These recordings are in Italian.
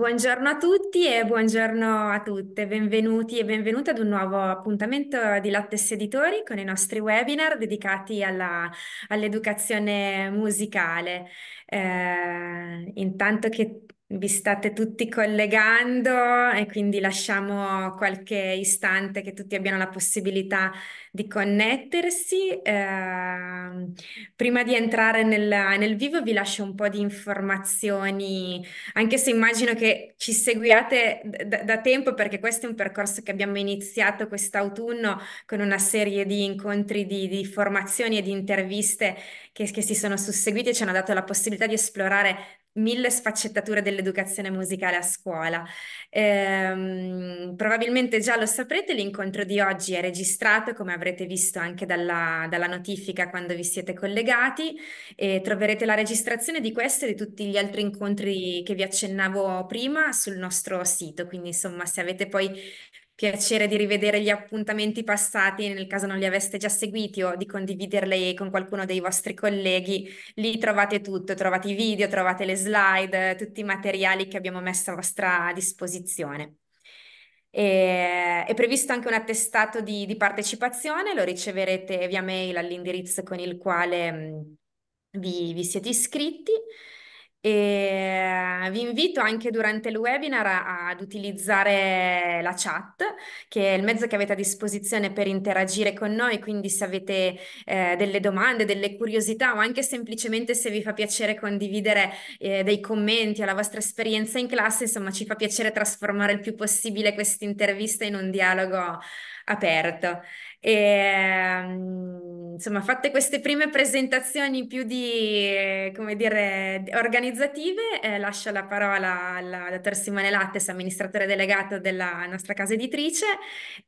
Buongiorno a tutti e buongiorno a tutte, benvenuti e benvenute ad un nuovo appuntamento di Lattes Editori con i nostri webinar dedicati all'educazione musicale. Eh, intanto che vi state tutti collegando e quindi lasciamo qualche istante che tutti abbiano la possibilità di connettersi. Eh, prima di entrare nel, nel vivo vi lascio un po' di informazioni anche se immagino che ci seguiate da, da tempo perché questo è un percorso che abbiamo iniziato quest'autunno con una serie di incontri di, di formazioni e di interviste che, che si sono susseguite e ci hanno dato la possibilità di esplorare mille sfaccettature dell'educazione musicale a scuola. Ehm, probabilmente già lo saprete, l'incontro di oggi è registrato, come avrete visto anche dalla, dalla notifica quando vi siete collegati, e troverete la registrazione di questo e di tutti gli altri incontri che vi accennavo prima sul nostro sito. Quindi, insomma, se avete poi piacere di rivedere gli appuntamenti passati, nel caso non li aveste già seguiti o di condividerli con qualcuno dei vostri colleghi, lì trovate tutto, trovate i video, trovate le slide, tutti i materiali che abbiamo messo a vostra disposizione. E, è previsto anche un attestato di, di, partecipazione, lo riceverete via mail all'indirizzo con il quale vi, vi siete iscritti. E vi invito anche durante il webinar ad utilizzare la chat, che è il mezzo che avete a disposizione per interagire con noi, quindi se avete eh, delle domande, delle curiosità o anche semplicemente se vi fa piacere condividere eh, dei commenti alla vostra esperienza in classe, insomma ci fa piacere trasformare il più possibile questa intervista in un dialogo aperto. E, ehm, insomma, fatte queste prime presentazioni più di, come dire, organizzative, eh, lascio la parola al dottor Simone Lattes, amministratore delegato della nostra casa editrice,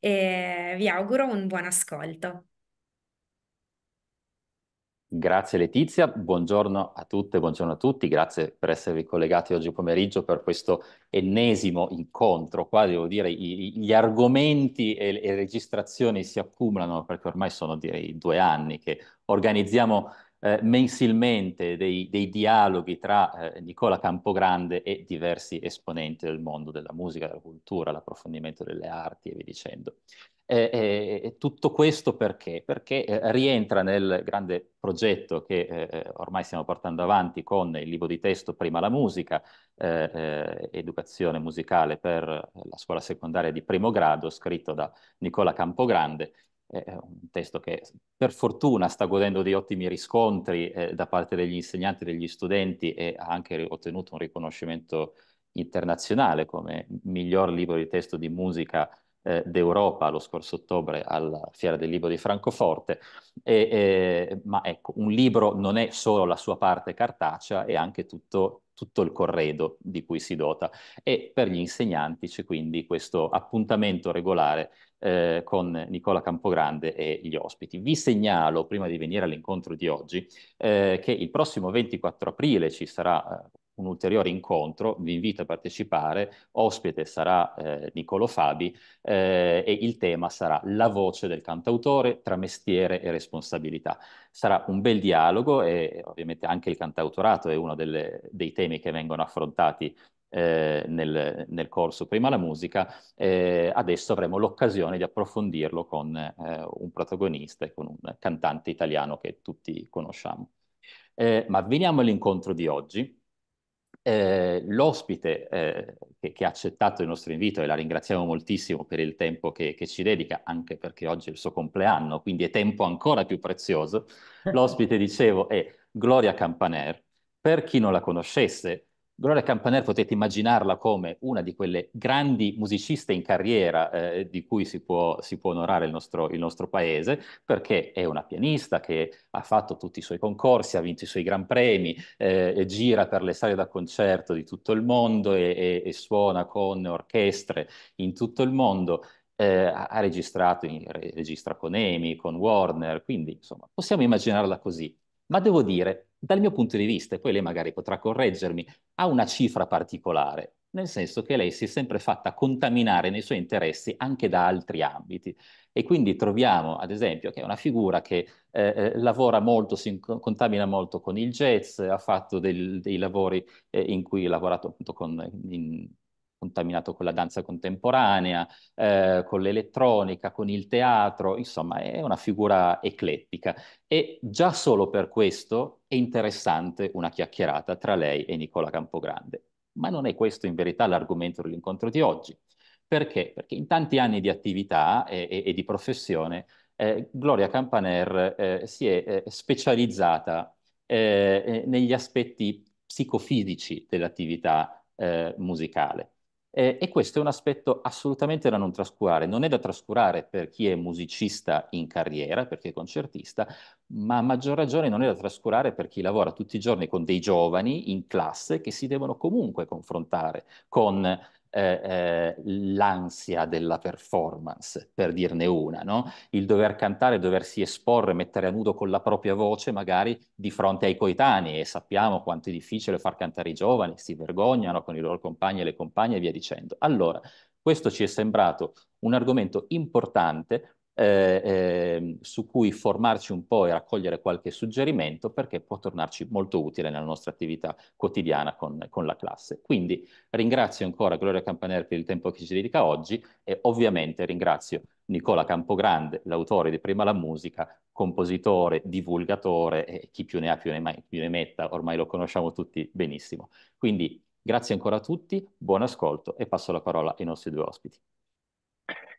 e vi auguro un buon ascolto. Grazie Letizia, buongiorno a tutte, buongiorno a tutti, grazie per esservi collegati oggi pomeriggio per questo ennesimo incontro. Qua devo dire i, gli argomenti e le registrazioni si accumulano perché ormai sono direi due anni che organizziamo eh, mensilmente dei, dei, dialoghi tra eh, Nicola Campogrande e diversi esponenti del mondo della musica, della cultura, l'approfondimento delle arti e via dicendo. Eh, tutto questo perché? Perché eh, rientra nel grande progetto che eh, ormai stiamo portando avanti con il libro di testo Prima la musica, eh, eh, educazione musicale per la scuola secondaria di primo grado, scritto da Nicola Campogrande, è un testo che per fortuna sta godendo di ottimi riscontri eh, da parte degli insegnanti e degli studenti e ha anche ottenuto un riconoscimento internazionale come miglior libro di testo di musica eh, d'Europa lo scorso ottobre alla Fiera del Libro di Francoforte, e, e, ma ecco, un libro non è solo la sua parte cartacea, è anche tutto, tutto il corredo di cui si dota. E per gli insegnanti c'è quindi questo appuntamento regolare eh, con Nicola Campogrande e gli ospiti. Vi segnalo, prima di venire all'incontro di oggi, eh, che il prossimo 24 aprile ci sarà eh, un ulteriore incontro, vi invito a partecipare, ospite sarà eh, Nicolo Fabi eh, e il tema sarà la voce del cantautore tra mestiere e responsabilità. Sarà un bel dialogo e ovviamente anche il cantautorato è uno delle, dei temi che vengono affrontati eh, nel, nel, corso Prima la musica, eh, adesso avremo l'occasione di approfondirlo con eh, un protagonista e con un cantante italiano che tutti conosciamo. Eh, ma veniamo all'incontro di oggi eh, l'ospite eh, che, che, ha accettato il nostro invito e la ringraziamo moltissimo per il tempo che, che, ci dedica, anche perché oggi è il suo compleanno, quindi è tempo ancora più prezioso. L'ospite, dicevo, è Gloria Campaner. Per chi non la conoscesse, Gloria Campaner potete immaginarla come una di quelle grandi musiciste in carriera eh, di cui si può, si può onorare il nostro, il nostro, paese, perché è una pianista che ha fatto tutti i suoi concorsi, ha vinto i suoi gran premi, eh, gira per le sale da concerto di tutto il mondo e, e, e suona con orchestre in tutto il mondo. Eh, ha registrato, in, registra con EMI, con Warner, quindi insomma possiamo immaginarla così. Ma devo dire, dal mio punto di vista, e poi lei magari potrà correggermi, ha una cifra particolare, nel senso che lei si è sempre fatta contaminare nei suoi interessi anche da altri ambiti. E quindi troviamo, ad esempio, che è una figura che eh, eh lavora molto, si contamina molto con il jazz, ha fatto del, dei lavori eh, in cui ha lavorato appunto con, in, contaminato con la danza contemporanea, eh, con l'elettronica, con il teatro, insomma è una figura eclettica e già solo per questo è interessante una chiacchierata tra lei e Nicola Campogrande. Ma non è questo in verità l'argomento dell'incontro di oggi. Perché? Perché in tanti anni di attività e, e, e di professione eh, Gloria Campaner eh, si è eh, specializzata eh, eh, negli aspetti psicofisici dell'attività eh, e questo è un aspetto assolutamente da non trascurare. Non è da trascurare per chi è musicista in carriera, per chi è concertista, ma a maggior ragione non è da trascurare per chi lavora tutti i giorni con dei giovani in classe che si devono comunque confrontare con eh, eh, l'ansia della performance, per dirne una, no? Il dover cantare, doversi esporre, mettere a nudo con la propria voce, magari di fronte ai coetanei, e sappiamo quanto è difficile far cantare i giovani, si vergognano con i loro compagni e le compagne e via dicendo. Allora, questo ci è sembrato un argomento importante eh, eh, su cui formarci un po' e raccogliere qualche suggerimento perché può tornarci molto utile nella nostra attività quotidiana con, con la classe. Quindi ringrazio ancora Gloria Campaner per il tempo che ci dedica oggi e ovviamente ringrazio Nicola Campogrande, l'autore di Prima la musica, compositore, divulgatore e chi più ne ha più ne, più ne metta, ormai lo conosciamo tutti benissimo. Quindi grazie ancora a tutti, buon ascolto e passo la parola ai nostri due ospiti.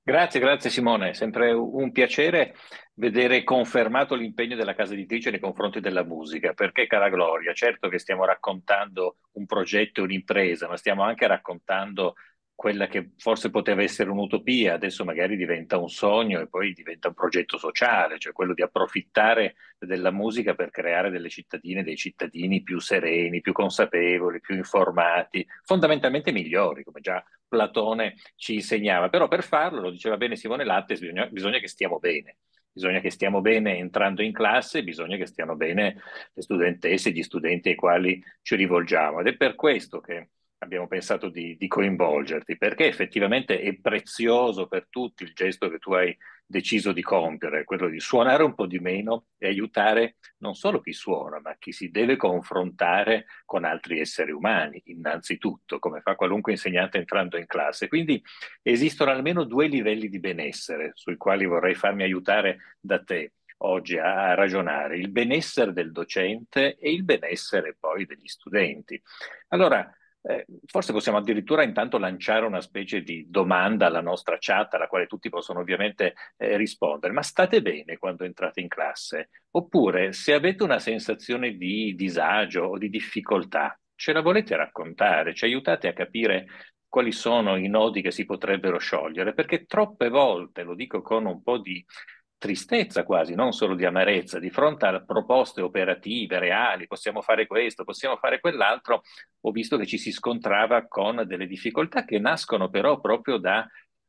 Grazie, grazie Simone, è sempre un piacere vedere confermato l'impegno della casa editrice nei confronti della musica, perché cara Gloria, certo che stiamo raccontando un progetto un'impresa, ma stiamo anche raccontando quella che forse poteva essere un'utopia, adesso magari diventa un sogno e poi diventa un progetto sociale, cioè quello di approfittare della musica per creare delle cittadine, dei cittadini più sereni, più consapevoli, più informati, fondamentalmente migliori, come già Platone ci insegnava. Però per farlo, lo diceva bene Simone Lattes, bisogna, bisogna che stiamo bene. Bisogna che stiamo bene entrando in classe, bisogna che stiano bene le studentesse e gli studenti ai quali ci rivolgiamo. Ed è per questo che abbiamo pensato di, di, coinvolgerti, perché effettivamente è prezioso per tutti il gesto che tu hai deciso di compiere, quello di suonare un po' di meno e aiutare non solo chi suona, ma chi si deve confrontare con altri esseri umani, innanzitutto, come fa qualunque insegnante entrando in classe. Quindi esistono almeno due livelli di benessere sui quali vorrei farmi aiutare da te oggi a ragionare, il benessere del docente e il benessere poi degli studenti. Allora, eh, forse possiamo addirittura intanto lanciare una specie di domanda alla nostra chat, alla quale tutti possono ovviamente eh, rispondere. Ma state bene quando entrate in classe? Oppure se avete una sensazione di disagio o di difficoltà, ce la volete raccontare? Ci aiutate a capire quali sono i nodi che si potrebbero sciogliere? Perché troppe volte, lo dico con un po' di tristezza quasi, non solo di amarezza, di fronte a proposte operative, reali, possiamo fare questo, possiamo fare quell'altro, ho visto che ci si scontrava con delle difficoltà che nascono però proprio da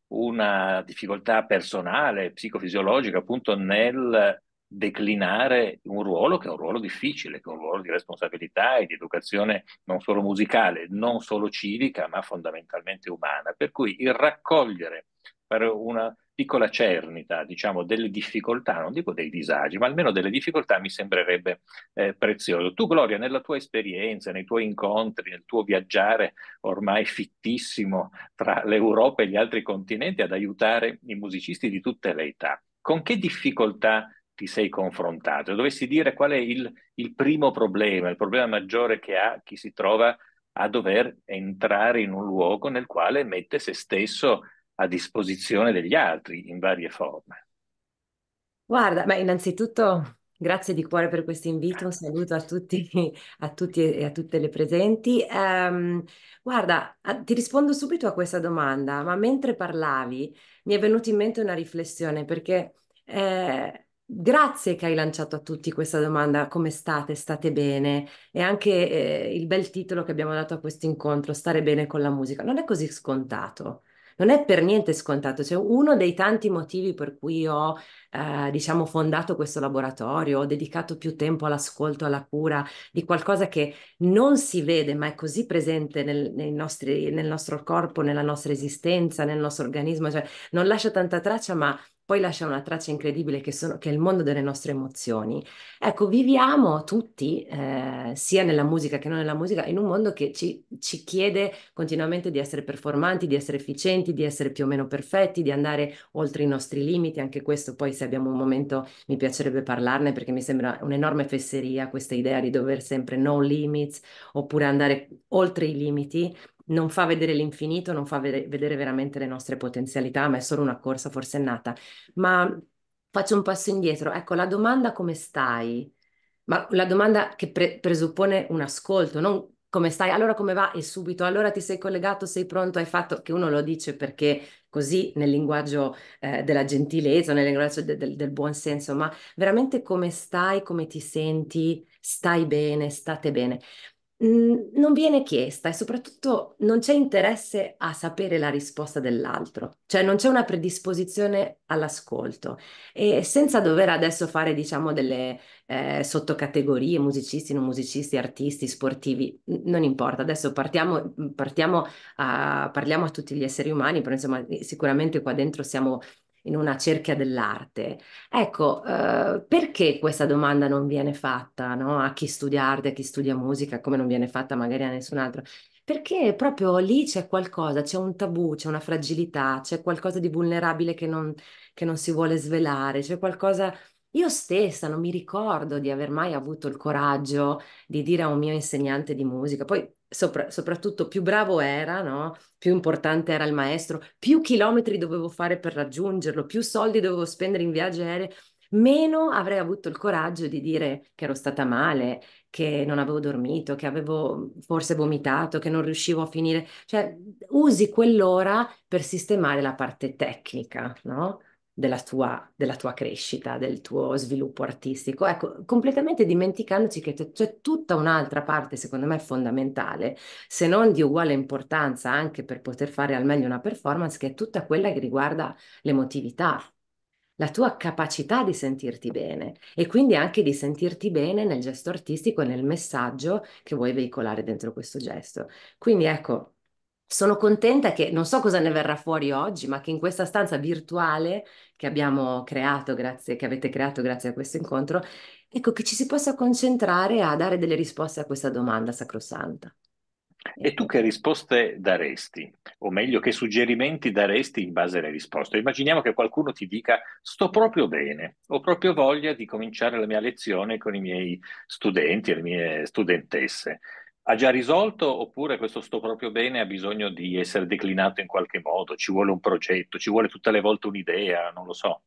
una difficoltà personale, psicofisiologica, appunto nel declinare un ruolo che è un ruolo difficile, che è un ruolo di responsabilità e di educazione non solo musicale, non solo civica, ma fondamentalmente umana. Per cui il raccogliere, fare una piccola cernita, diciamo, delle difficoltà, non dico dei disagi, ma almeno delle difficoltà mi sembrerebbe eh, prezioso. Tu, Gloria, nella tua esperienza, nei tuoi incontri, nel tuo viaggiare ormai fittissimo tra l'Europa e gli altri continenti ad aiutare i musicisti di tutte le età, con che difficoltà ti sei confrontato? Dovessi dire qual è il, il primo problema, il problema maggiore che ha chi si trova a dover entrare in un luogo nel quale mette se stesso a disposizione degli altri in varie forme. Guarda, beh, innanzitutto grazie di cuore per questo invito, un saluto a tutti, a tutti e a tutte le presenti. Um, guarda, a, ti rispondo subito a questa domanda, ma mentre parlavi mi è venuta in mente una riflessione perché eh, Grazie che hai lanciato a tutti questa domanda, come state? State bene? E anche eh, il bel titolo che abbiamo dato a questo incontro, Stare bene con la musica. Non è così scontato non è per niente scontato, cioè uno dei tanti motivi per cui ho, eh, diciamo, fondato questo laboratorio, ho dedicato più tempo all'ascolto, alla cura di qualcosa che non si vede, ma è così presente nel, nostri, nel nostro corpo, nella nostra esistenza, nel nostro organismo, cioè non lascia tanta traccia, ma poi lascia una traccia incredibile che, sono, che è il mondo delle nostre emozioni. Ecco, viviamo tutti, eh, sia nella musica che non nella musica, in un mondo che ci, ci, chiede continuamente di essere performanti, di essere efficienti, di essere più o meno perfetti, di andare oltre i nostri limiti. Anche questo poi se abbiamo un momento mi piacerebbe parlarne perché mi sembra un'enorme fesseria questa idea di dover sempre no limits oppure andare oltre i limiti non fa vedere l'infinito, non fa vedere veramente le nostre potenzialità, ma è solo una corsa forsennata. Ma faccio un passo indietro. Ecco, la domanda come stai? Ma la domanda che pre- presuppone un ascolto, non come stai, allora come va e subito, allora ti sei collegato, sei pronto, hai fatto, che uno lo dice perché così nel linguaggio eh, della gentilezza, nel linguaggio de- del, del buon senso, ma veramente come stai, come ti senti, stai bene, state bene. Non viene chiesta e soprattutto non c'è interesse a sapere la risposta dell'altro, cioè non c'è una predisposizione all'ascolto. E senza dover adesso fare diciamo delle eh, sottocategorie, musicisti, non musicisti, artisti, sportivi, non importa, adesso partiamo, partiamo a, parliamo a tutti gli esseri umani, però insomma sicuramente qua dentro siamo in una cerchia dell'arte. Ecco, eh, perché questa domanda non viene fatta no? a chi studia arte, a chi studia musica, come non viene fatta magari a nessun altro? Perché proprio lì c'è qualcosa, c'è un tabù, c'è una fragilità, c'è qualcosa di vulnerabile che non, che non si vuole svelare, c'è qualcosa... Io stessa non mi ricordo di aver mai avuto il coraggio di dire a un mio insegnante di musica, poi sopra, soprattutto più bravo era, no? più importante era il maestro, più chilometri dovevo fare per raggiungerlo, più soldi dovevo spendere in viaggi aerei, meno avrei avuto il coraggio di dire che ero stata male, che non avevo dormito, che avevo forse vomitato, che non riuscivo a finire. Cioè, usi quell'ora per sistemare la parte tecnica, no? Della tua, della tua crescita, del tuo sviluppo artistico. Ecco, completamente dimenticandoci che c'è tutta un'altra parte, secondo me, fondamentale, se non di uguale importanza anche per poter fare al meglio una performance, che è tutta quella che riguarda l'emotività, la tua capacità di sentirti bene e quindi anche di sentirti bene nel gesto artistico e nel messaggio che vuoi veicolare dentro questo gesto. Quindi ecco, sono contenta che non so cosa ne verrà fuori oggi, ma che in questa stanza virtuale che abbiamo creato, grazie, che avete creato grazie a questo incontro, ecco che ci si possa concentrare a dare delle risposte a questa domanda sacrosanta. E tu che risposte daresti? O meglio, che suggerimenti daresti in base alle risposte? Immaginiamo che qualcuno ti dica sto proprio bene, ho proprio voglia di cominciare la mia lezione con i miei studenti e le mie studentesse ha già risolto oppure questo sto proprio bene ha bisogno di essere declinato in qualche modo? Ci vuole un progetto, ci vuole tutte le volte un'idea, non lo so.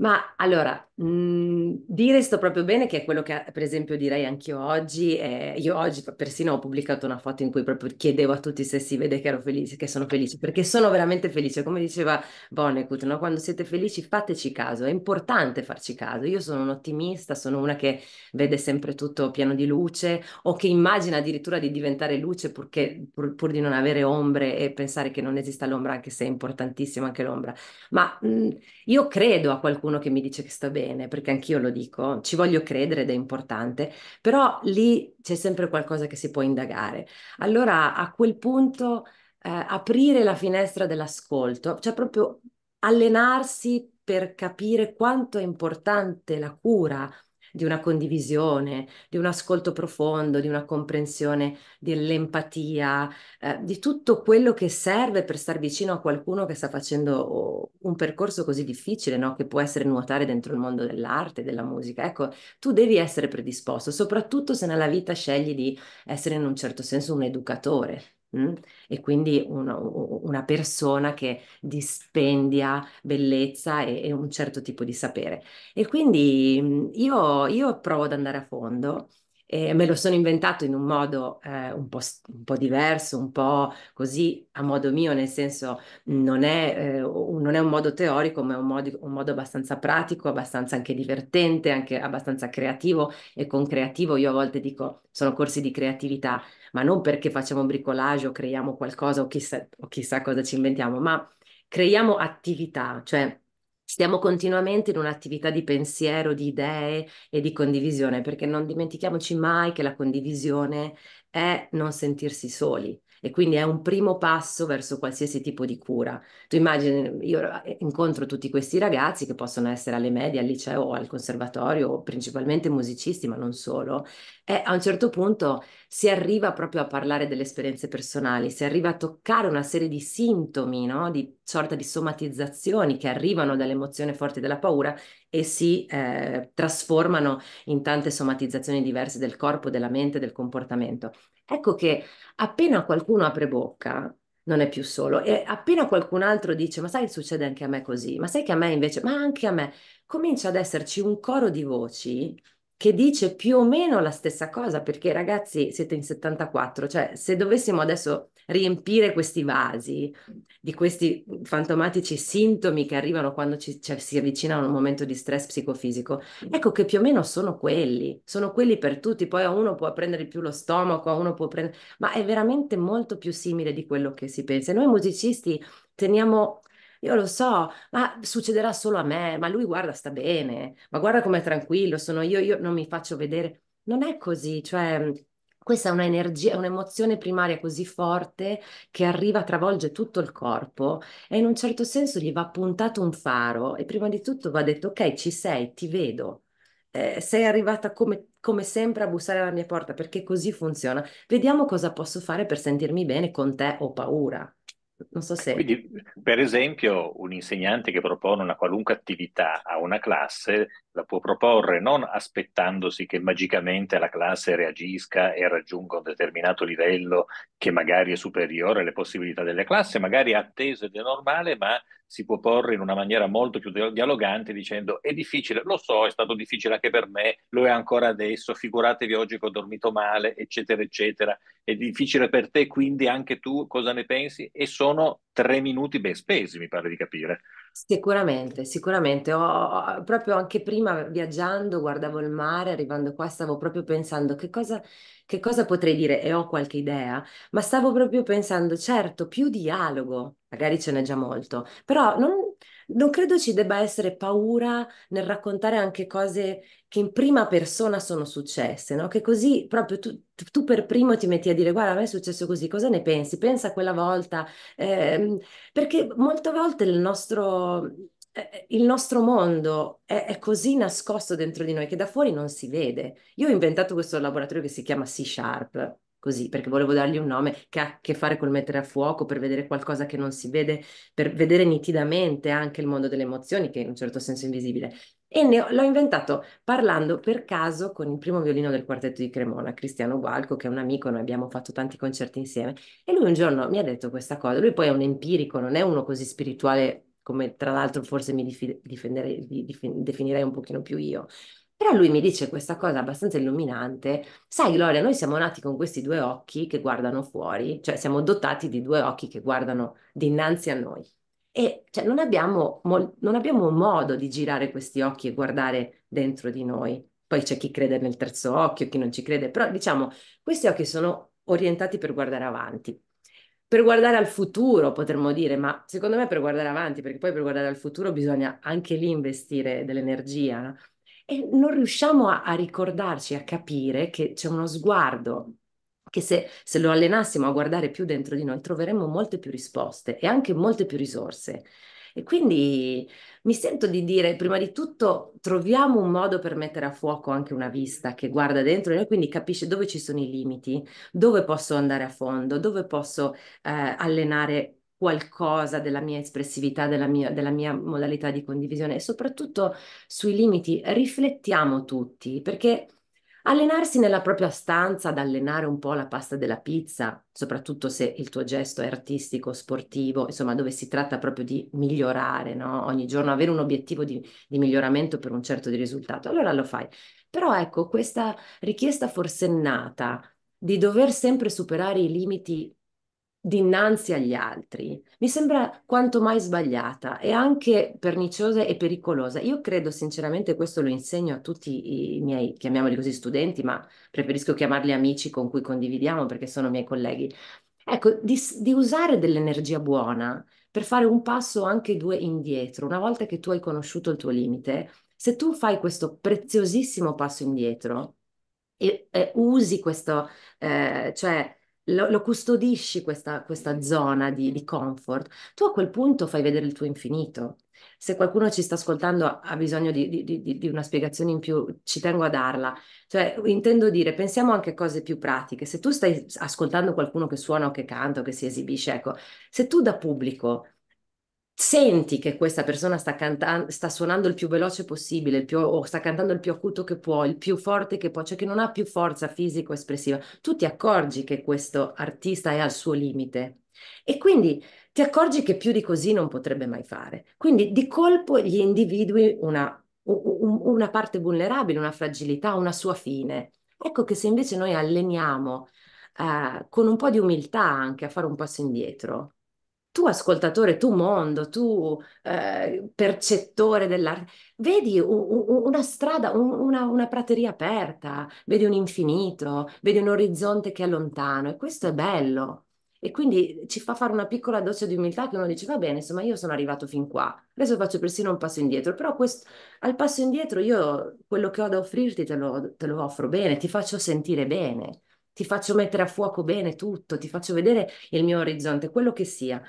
Ma allora, mh, mm, dire sto proprio bene, che è quello che per esempio direi anch'io oggi, eh, io oggi persino ho pubblicato una foto in cui proprio chiedevo a tutti se si vede che ero felice, che sono felice, perché sono veramente felice, come diceva Vonnegut, no? Quando siete felici fateci caso, è importante farci caso, io sono un ottimista, sono una che vede sempre tutto pieno di luce o che immagina addirittura di diventare luce purché, pur, pur di non avere ombre e pensare che non esista l'ombra, anche se è importantissima anche l'ombra, ma mh, mm, io credo a qualcuno qualcuno che mi dice che sto bene, perché anch'io lo dico, ci voglio credere ed è importante, però lì c'è sempre qualcosa che si può indagare. Allora a quel punto eh, aprire la finestra dell'ascolto, cioè proprio allenarsi per capire quanto è importante la cura di una condivisione, di un ascolto profondo, di una comprensione, dell'empatia, eh, di tutto quello che serve per stare vicino a qualcuno che sta facendo un percorso così difficile, no? che può essere nuotare dentro il mondo dell'arte, della musica. Ecco, tu devi essere predisposto, soprattutto se nella vita scegli di essere in un certo senso un educatore. Mm? E quindi una, una, persona che dispendia bellezza e, e, un certo tipo di sapere. E quindi mm, io, io provo ad andare a fondo e me lo sono inventato in un modo eh, un, po', un, po', diverso, un po' così a modo mio, nel senso non è, eh, non è un modo teorico, ma è un modo, un modo, abbastanza pratico, abbastanza anche divertente, anche abbastanza creativo e con creativo io a volte dico sono corsi di creatività, ma non perché facciamo bricolage o creiamo qualcosa o chissà, o chissà cosa ci inventiamo, ma creiamo attività, cioè stiamo continuamente in un'attività di pensiero, di idee e di condivisione, perché non dimentichiamoci mai che la condivisione è non sentirsi soli e quindi è un primo passo verso qualsiasi tipo di cura. Tu immagini, io eh, incontro tutti questi ragazzi che possono essere alle medie, al liceo o al conservatorio, principalmente musicisti, ma non solo, e a un certo punto si arriva proprio a parlare delle esperienze personali, si arriva a toccare una serie di sintomi, no? di sorta di somatizzazioni che arrivano dall'emozione forte della paura e si eh, trasformano in tante somatizzazioni diverse del corpo, della mente, del comportamento. Ecco che appena qualcuno apre bocca, non è più solo. E appena qualcun altro dice, ma sai, succede anche a me così, ma sai che a me invece, ma anche a me, comincia ad esserci un coro di voci che dice più o meno la stessa cosa, perché ragazzi siete in 74, cioè se dovessimo adesso riempire questi vasi di questi fantomatici sintomi che arrivano quando ci, cioè, si avvicina un momento di stress psicofisico, ecco che più o meno sono quelli, sono quelli per tutti, poi a uno può prendere più lo stomaco, a uno può prendere, ma è veramente molto più simile di quello che si pensa. Noi musicisti teniamo io lo so, ma succederà solo a me, ma lui guarda, sta bene, ma guarda com'è tranquillo, sono io, io non mi faccio vedere. Non è così, cioè questa è un'energia, un'emozione primaria così forte che arriva, travolge tutto il corpo e in un certo senso gli va puntato un faro e prima di tutto va detto ok, ci sei, ti vedo. Eh, sei arrivata come, come sempre a bussare alla mia porta perché così funziona. Vediamo cosa posso fare per sentirmi bene con te o paura. Non so se... Quindi, per esempio, un insegnante che propone una qualunque attività a una classe la può proporre non aspettandosi che magicamente la classe reagisca e raggiunga un determinato livello che magari è superiore alle possibilità delle classi, magari atteso ed è normale, ma si può porre in una maniera molto più dialogante dicendo è difficile, lo so, è stato difficile anche per me, lo è ancora adesso, figuratevi oggi che ho dormito male, eccetera, eccetera, è difficile per te, quindi anche tu cosa ne pensi? E sono tre minuti ben spesi, mi pare di capire. Sicuramente, sicuramente. Ho, proprio anche prima viaggiando, guardavo il mare, arrivando qua, stavo proprio pensando che cosa, che cosa potrei dire e ho qualche idea, ma stavo proprio pensando, certo, più dialogo, magari ce n'è già molto, però non, non credo ci debba essere paura nel raccontare anche cose che in prima persona sono successe, no? Che così proprio tu, tu per primo ti metti a dire, guarda, a me è successo così, cosa ne pensi? Pensa a quella volta, eh, perché molte volte il nostro, eh, il nostro mondo è, è, così nascosto dentro di noi che da fuori non si vede. Io ho inventato questo laboratorio che si chiama C Sharp, così, perché volevo dargli un nome che ha a che fare col mettere a fuoco, per vedere qualcosa che non si vede, per vedere nitidamente anche il mondo delle emozioni, che in un certo senso è invisibile. E ho, l'ho inventato parlando per caso con il primo violino del quartetto di Cremona, Cristiano Gualco, che è un amico, noi abbiamo fatto tanti concerti insieme. E lui un giorno mi ha detto questa cosa. Lui poi è un empirico, non è uno così spirituale come tra l'altro forse mi dif- definirei un pochino più io. Però lui mi dice questa cosa abbastanza illuminante. Sai, Gloria, noi siamo nati con questi due occhi che guardano fuori, cioè siamo dotati di due occhi che guardano dinanzi a noi. E cioè, non abbiamo, non abbiamo modo di girare questi occhi e guardare dentro di noi. Poi c'è chi crede nel terzo occhio, chi non ci crede, però diciamo, questi occhi sono orientati per guardare avanti. Per guardare al futuro, potremmo dire, ma secondo me per guardare avanti, perché poi per guardare al futuro bisogna anche lì investire dell'energia, no? E non riusciamo a, a ricordarci, a capire che c'è uno sguardo che se, se, lo allenassimo a guardare più dentro di noi troveremmo molte più risposte e anche molte più risorse. E quindi mi sento di dire, prima di tutto, troviamo un modo per mettere a fuoco anche una vista che guarda dentro noi, quindi capisce dove ci sono i limiti, dove posso andare a fondo, dove posso eh, allenare qualcosa della mia espressività, della mia, della mia modalità di condivisione e soprattutto sui limiti riflettiamo tutti perché allenarsi nella propria stanza ad allenare un po' la pasta della pizza, soprattutto se il tuo gesto è artistico, sportivo, insomma dove si tratta proprio di migliorare, no? Ogni giorno avere un obiettivo di, di miglioramento per un certo risultato, allora lo fai. Però ecco, questa richiesta forsennata di dover sempre superare i limiti dinanzi agli altri mi sembra quanto mai sbagliata e anche perniciosa e pericolosa. Io credo sinceramente, questo lo insegno a tutti i miei, chiamiamoli così, studenti, ma preferisco chiamarli amici con cui condividiamo perché sono miei colleghi. Ecco, di, di usare dell'energia buona per fare un passo anche due indietro. Una volta che tu hai conosciuto il tuo limite, se tu fai questo preziosissimo passo indietro e, e usi questo, eh, cioè lo, lo custodisci questa, questa zona di, di comfort, tu a quel punto fai vedere il tuo infinito. Se qualcuno ci sta ascoltando ha bisogno di, di, di, di, una spiegazione in più, ci tengo a darla. Cioè, intendo dire, pensiamo anche a cose più pratiche. Se tu stai ascoltando qualcuno che suona o che canta o che si esibisce, ecco, se tu da pubblico senti che questa persona sta, cantando, sta suonando il più veloce possibile, il più, o sta cantando il più acuto che può, il più forte che può, cioè che non ha più forza fisico-espressiva, tu ti accorgi che questo artista è al suo limite e quindi ti accorgi che più di così non potrebbe mai fare. Quindi di colpo gli individui una, una parte vulnerabile, una fragilità, una sua fine. Ecco che se invece noi alleniamo eh, con un po' di umiltà anche a fare un passo indietro, tu ascoltatore, tu mondo, tu eh, percettore dell'arte, vedi un, un, una strada, un, una, una, prateria aperta, vedi un infinito, vedi un orizzonte che è lontano e questo è bello. E quindi ci fa fare una piccola dose di umiltà che uno dice, va bene, insomma, io sono arrivato fin qua, adesso faccio persino un passo indietro, però questo, al passo indietro io quello che ho da offrirti te lo, te lo offro bene, ti faccio sentire bene ti faccio mettere a fuoco bene tutto, ti faccio vedere il mio orizzonte, quello che sia.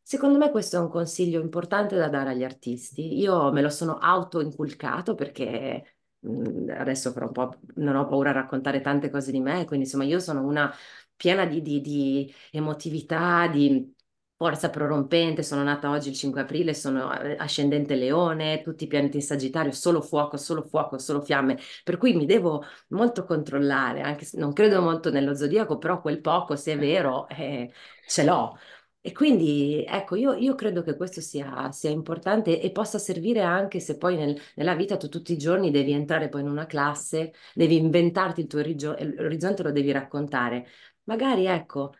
Secondo me questo è un consiglio importante da dare agli artisti. Io me lo sono auto-inculcato perché mh, adesso fra un po' non ho paura a raccontare tante cose di me, quindi insomma io sono una piena di, di, di emotività, di forza prorompente, sono nata oggi il 5 aprile, sono eh, ascendente leone, tutti i pianeti in Sagittario, solo fuoco, solo fuoco, solo fiamme, per cui mi devo molto controllare, anche se non credo molto nello zodiaco, però quel poco, se è vero, eh, ce l'ho. E quindi, ecco, io, io credo che questo sia, sia, importante e possa servire anche se poi nel, nella vita tu tutti i giorni devi entrare poi in una classe, devi inventarti il tuo orizzonte, lo devi raccontare. Magari, ecco,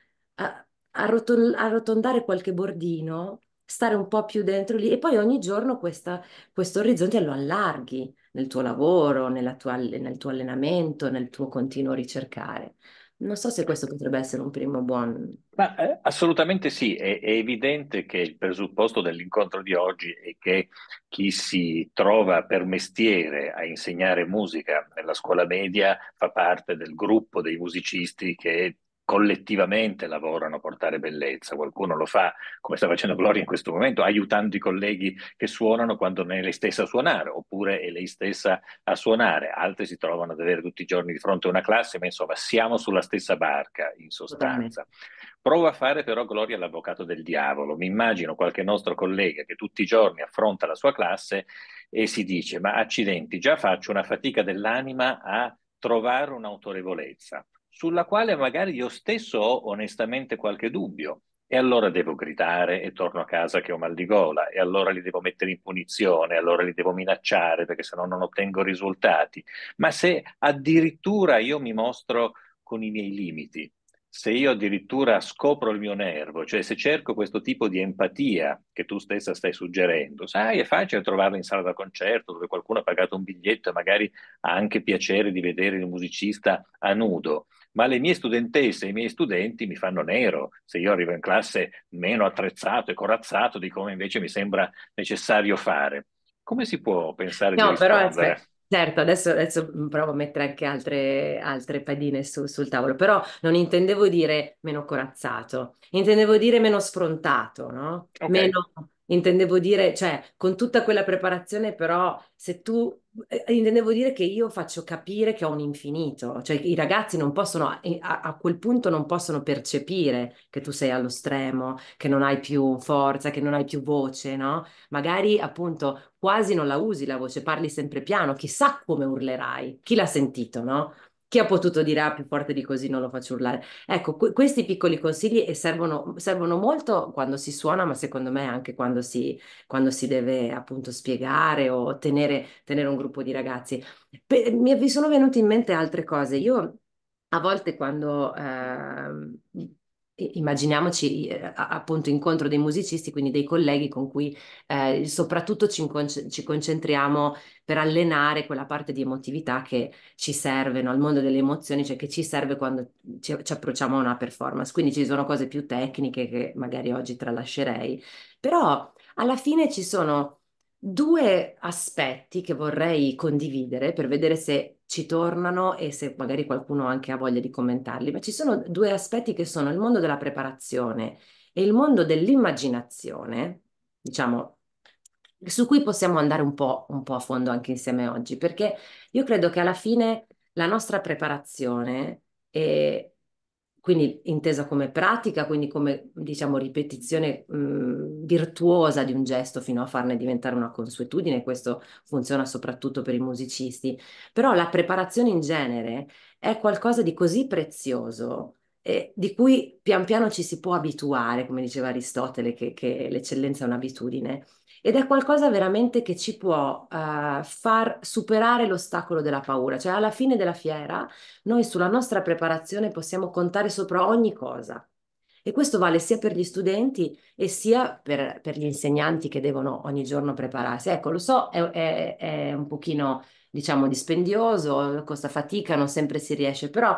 arrotondare qualche bordino, stare un po' più dentro lì e poi ogni giorno questo orizzonte lo allarghi nel tuo lavoro, tua, nel tuo allenamento, nel tuo continuo ricercare. Non so se questo potrebbe essere un primo buon... Ma, eh, assolutamente sì, è, è, evidente che il presupposto dell'incontro di oggi è che chi si trova per mestiere a insegnare musica nella scuola media fa parte del gruppo dei musicisti che collettivamente lavorano a portare bellezza. Qualcuno lo fa, come sta facendo Gloria in questo momento, aiutando i colleghi che suonano quando non è lei stessa a suonare, oppure è lei stessa a suonare. Altri si trovano ad avere tutti i giorni di fronte a una classe, ma insomma siamo sulla stessa barca, in sostanza. Provo a fare però Gloria l'avvocato del diavolo. Mi immagino qualche nostro collega che tutti i giorni affronta la sua classe e si dice, ma accidenti, già faccio una fatica dell'anima a trovare un'autorevolezza sulla quale magari io stesso ho onestamente qualche dubbio. E allora devo gridare e torno a casa che ho mal di gola, e allora li devo mettere in punizione, allora li devo minacciare perché sennò non ottengo risultati. Ma se addirittura io mi mostro con i miei limiti, se io addirittura scopro il mio nervo, cioè se cerco questo tipo di empatia che tu stessa stai suggerendo, sai, è facile trovarla in sala da concerto dove qualcuno ha pagato un biglietto e magari ha anche piacere di vedere il musicista a nudo ma le mie studentesse e i miei studenti mi fanno nero se io arrivo in classe meno attrezzato e corazzato di come invece mi sembra necessario fare. Come si può pensare no, di rispondere? Però, certo, adesso, adesso, provo a mettere anche altre, altre padine su, sul tavolo, però non intendevo dire meno corazzato, intendevo dire meno sfrontato, no? Okay. Meno, intendevo dire, cioè, con tutta quella preparazione, però, se tu eh, intendevo dire che io faccio capire che ho un infinito, cioè i ragazzi non possono, a, a, quel punto non possono percepire che tu sei allo stremo, che non hai più forza, che non hai più voce, no? Magari appunto quasi non la usi la voce, parli sempre piano, chissà come urlerai, chi l'ha sentito, no? Chi ha potuto dire ah, più forte di così non lo faccio urlare? Ecco, que- questi piccoli consigli servono, servono, molto quando si suona, ma secondo me anche quando si, quando si deve appunto spiegare o tenere, tenere un gruppo di ragazzi. Pe- mi sono venute in mente altre cose. Io a volte quando eh, immaginiamoci eh, appunto incontro dei musicisti, quindi dei colleghi con cui eh, soprattutto ci, ci, concentriamo per allenare quella parte di emotività che ci serve no? al mondo delle emozioni, cioè che ci serve quando ci, ci, approcciamo a una performance. Quindi ci sono cose più tecniche che magari oggi tralascerei, però alla fine ci sono due aspetti che vorrei condividere per vedere se ci tornano e se magari qualcuno anche ha voglia di commentarli, ma ci sono due aspetti che sono il mondo della preparazione e il mondo dell'immaginazione, diciamo, su cui possiamo andare un po', un po' a fondo anche insieme oggi, perché io credo che alla fine la nostra preparazione è quindi intesa come pratica, quindi come diciamo ripetizione mh, virtuosa di un gesto fino a farne diventare una consuetudine, questo funziona soprattutto per i musicisti, però la preparazione in genere è qualcosa di così prezioso eh, di cui pian piano ci si può abituare, come diceva Aristotele, che, che l'eccellenza è un'abitudine ed è qualcosa veramente che ci può uh, far superare l'ostacolo della paura. Cioè alla fine della fiera noi sulla nostra preparazione possiamo contare sopra ogni cosa. E questo vale sia per gli studenti e sia per, per gli insegnanti che devono ogni giorno prepararsi. Ecco, lo so, è, è, è un pochino, diciamo, dispendioso, costa fatica, non sempre si riesce, però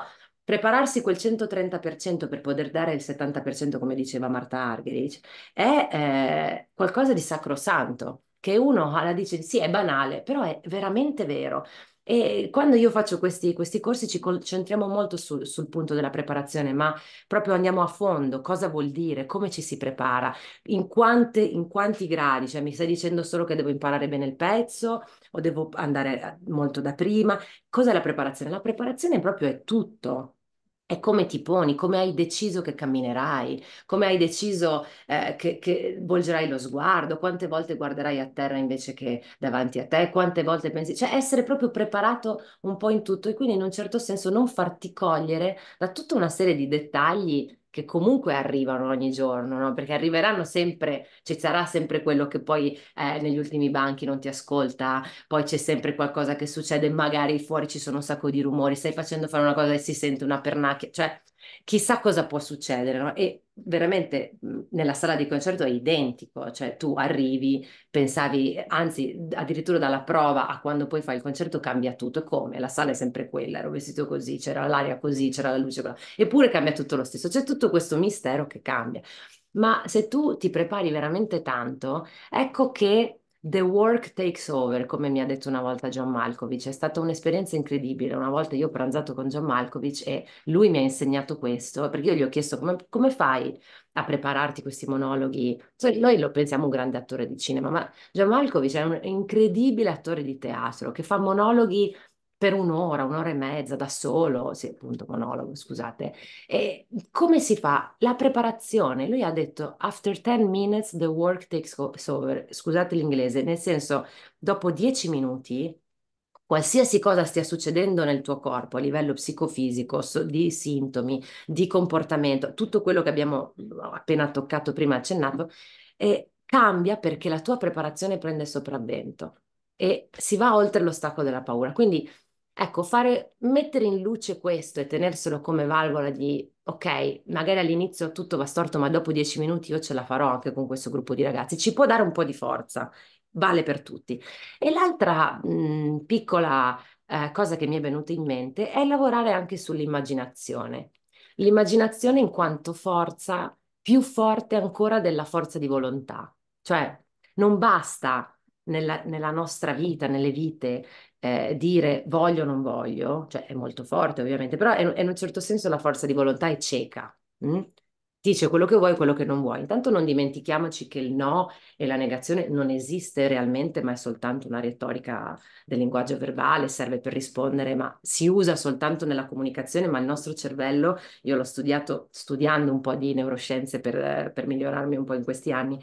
prepararsi quel 130% per poter dare il 70%, come diceva Marta Argerich, è eh, qualcosa di sacrosanto, che uno la dice sì, è banale, però è veramente vero. E quando io faccio questi, questi corsi ci concentriamo molto sul, sul punto della preparazione, ma proprio andiamo a fondo, cosa vuol dire, come ci si prepara, in, quante, in quanti gradi, cioè mi stai dicendo solo che devo imparare bene il pezzo o devo andare eh, molto da prima, cos'è la preparazione? La preparazione proprio è tutto, è come ti poni, come hai deciso che camminerai, come hai deciso eh, che, che, volgerai lo sguardo, quante volte guarderai a terra invece che davanti a te, quante volte pensi, cioè essere proprio preparato un po' in tutto. E quindi in un certo senso non farti cogliere da tutta una serie di dettagli che comunque arrivano ogni giorno, no? Perché arriveranno sempre, ci sarà sempre quello che poi eh, negli ultimi banchi non ti ascolta, poi c'è sempre qualcosa che succede, magari fuori ci sono un sacco di rumori, stai facendo fare una cosa e si sente una pernacchia, cioè chissà cosa può succedere, no? E veramente nella sala di concerto è identico, cioè tu arrivi, pensavi, anzi addirittura dalla prova a quando poi fai il concerto cambia tutto, come? La sala è sempre quella, ero vestito così, c'era l'aria così, c'era la luce quella, eppure cambia tutto lo stesso, c'è tutto questo mistero che cambia. Ma se tu ti prepari veramente tanto, ecco che The work takes over, come mi ha detto una volta John Malkovich, è stata un'esperienza incredibile. Una volta io ho pranzato con John Malkovich e lui mi ha insegnato questo, perché io gli ho chiesto come, come fai a prepararti questi monologhi. Cioè, noi lo pensiamo un grande attore di cinema, ma John Malkovich è un incredibile attore di teatro che fa monologhi per un'ora, un'ora e mezza da solo, sì, appunto monologo, scusate. E come si fa? La preparazione. Lui ha detto after 10 minutes the work takes over. Scusate l'inglese, nel senso, dopo 10 minuti qualsiasi cosa stia succedendo nel tuo corpo a livello psicofisico, so, di sintomi, di comportamento, tutto quello che abbiamo appena toccato prima, accennato, eh, cambia perché la tua preparazione prende sopravvento e si va oltre l'ostacolo della paura. Quindi Ecco, fare, mettere in luce questo e tenerselo come valvola di, ok, magari all'inizio tutto va storto, ma dopo dieci minuti io ce la farò anche con questo gruppo di ragazzi, ci può dare un po' di forza, vale per tutti. E l'altra mh, piccola eh, cosa che mi è venuta in mente è lavorare anche sull'immaginazione. L'immaginazione in quanto forza più forte ancora della forza di volontà. Cioè, non basta nella, nella nostra vita, nelle vite, eh, dire voglio o non voglio, cioè è molto forte ovviamente, però è, è in un certo senso la forza di volontà è cieca. Hm? Dice quello che vuoi e quello che non vuoi. Intanto non dimentichiamoci che il no e la negazione non esiste realmente, ma è soltanto una retorica del linguaggio verbale, serve per rispondere, ma si usa soltanto nella comunicazione, ma il nostro cervello, io l'ho studiato studiando un po' di neuroscienze per, per migliorarmi un po' in questi anni,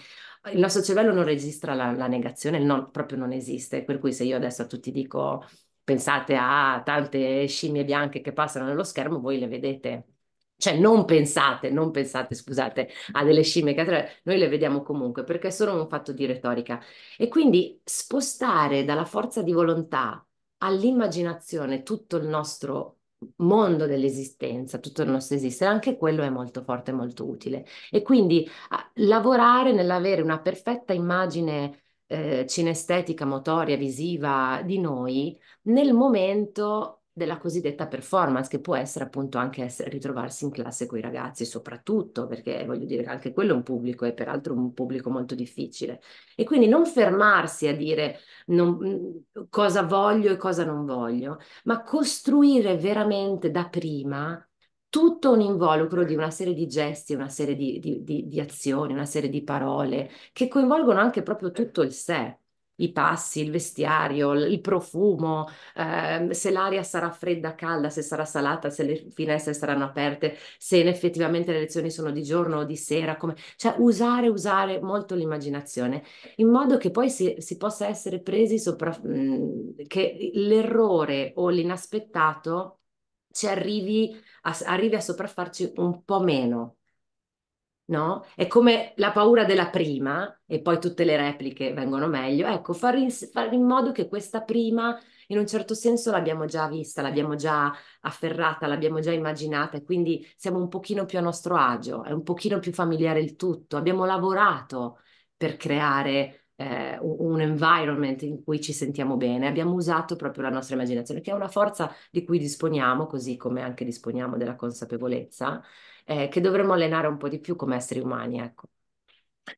il nostro cervello non registra la, la negazione, il no proprio non esiste, per cui se io adesso a tutti dico pensate a tante scimmie bianche che passano nello schermo, voi le vedete. Cioè non pensate, non pensate, scusate, a delle scimmie che noi le vediamo comunque perché è solo un fatto di retorica. E quindi spostare dalla forza di volontà all'immaginazione tutto il nostro mondo dell'esistenza, tutto il nostro esistere, anche quello è molto forte molto utile. E quindi a, lavorare nell'avere una perfetta immagine eh, cinestetica, motoria, visiva di noi nel momento della cosiddetta performance, che può essere appunto anche essere, ritrovarsi in classe con i ragazzi, soprattutto perché voglio dire che anche quello è un pubblico e peraltro un pubblico molto difficile. E quindi non fermarsi a dire non, cosa voglio e cosa non voglio, ma costruire veramente da prima tutto un involucro di una serie di gesti, una serie di, di, di, di azioni, una serie di parole che coinvolgono anche proprio tutto il sé i passi, il vestiario, il profumo, eh, se l'aria sarà fredda, calda, se sarà salata, se le finestre saranno aperte, se effettivamente le lezioni sono di giorno o di sera, come... cioè usare, usare molto l'immaginazione in modo che poi si, si possa essere presi sopra, mh, mm, che l'errore o l'inaspettato ci arrivi a, arrivi a sopraffarci un po' meno no? È come la paura della prima e poi tutte le repliche vengono meglio. Ecco, fare in, fare in modo che questa prima, in un certo senso, l'abbiamo già vista, l'abbiamo già afferrata, l'abbiamo già immaginata e quindi siamo un pochino più a nostro agio, è un pochino più familiare il tutto. Abbiamo lavorato per creare eh, un environment in cui ci sentiamo bene, abbiamo usato proprio la nostra immaginazione, che è una forza di cui disponiamo, così come anche disponiamo della consapevolezza eh, che dovremmo allenare un po' di più come esseri umani, ecco.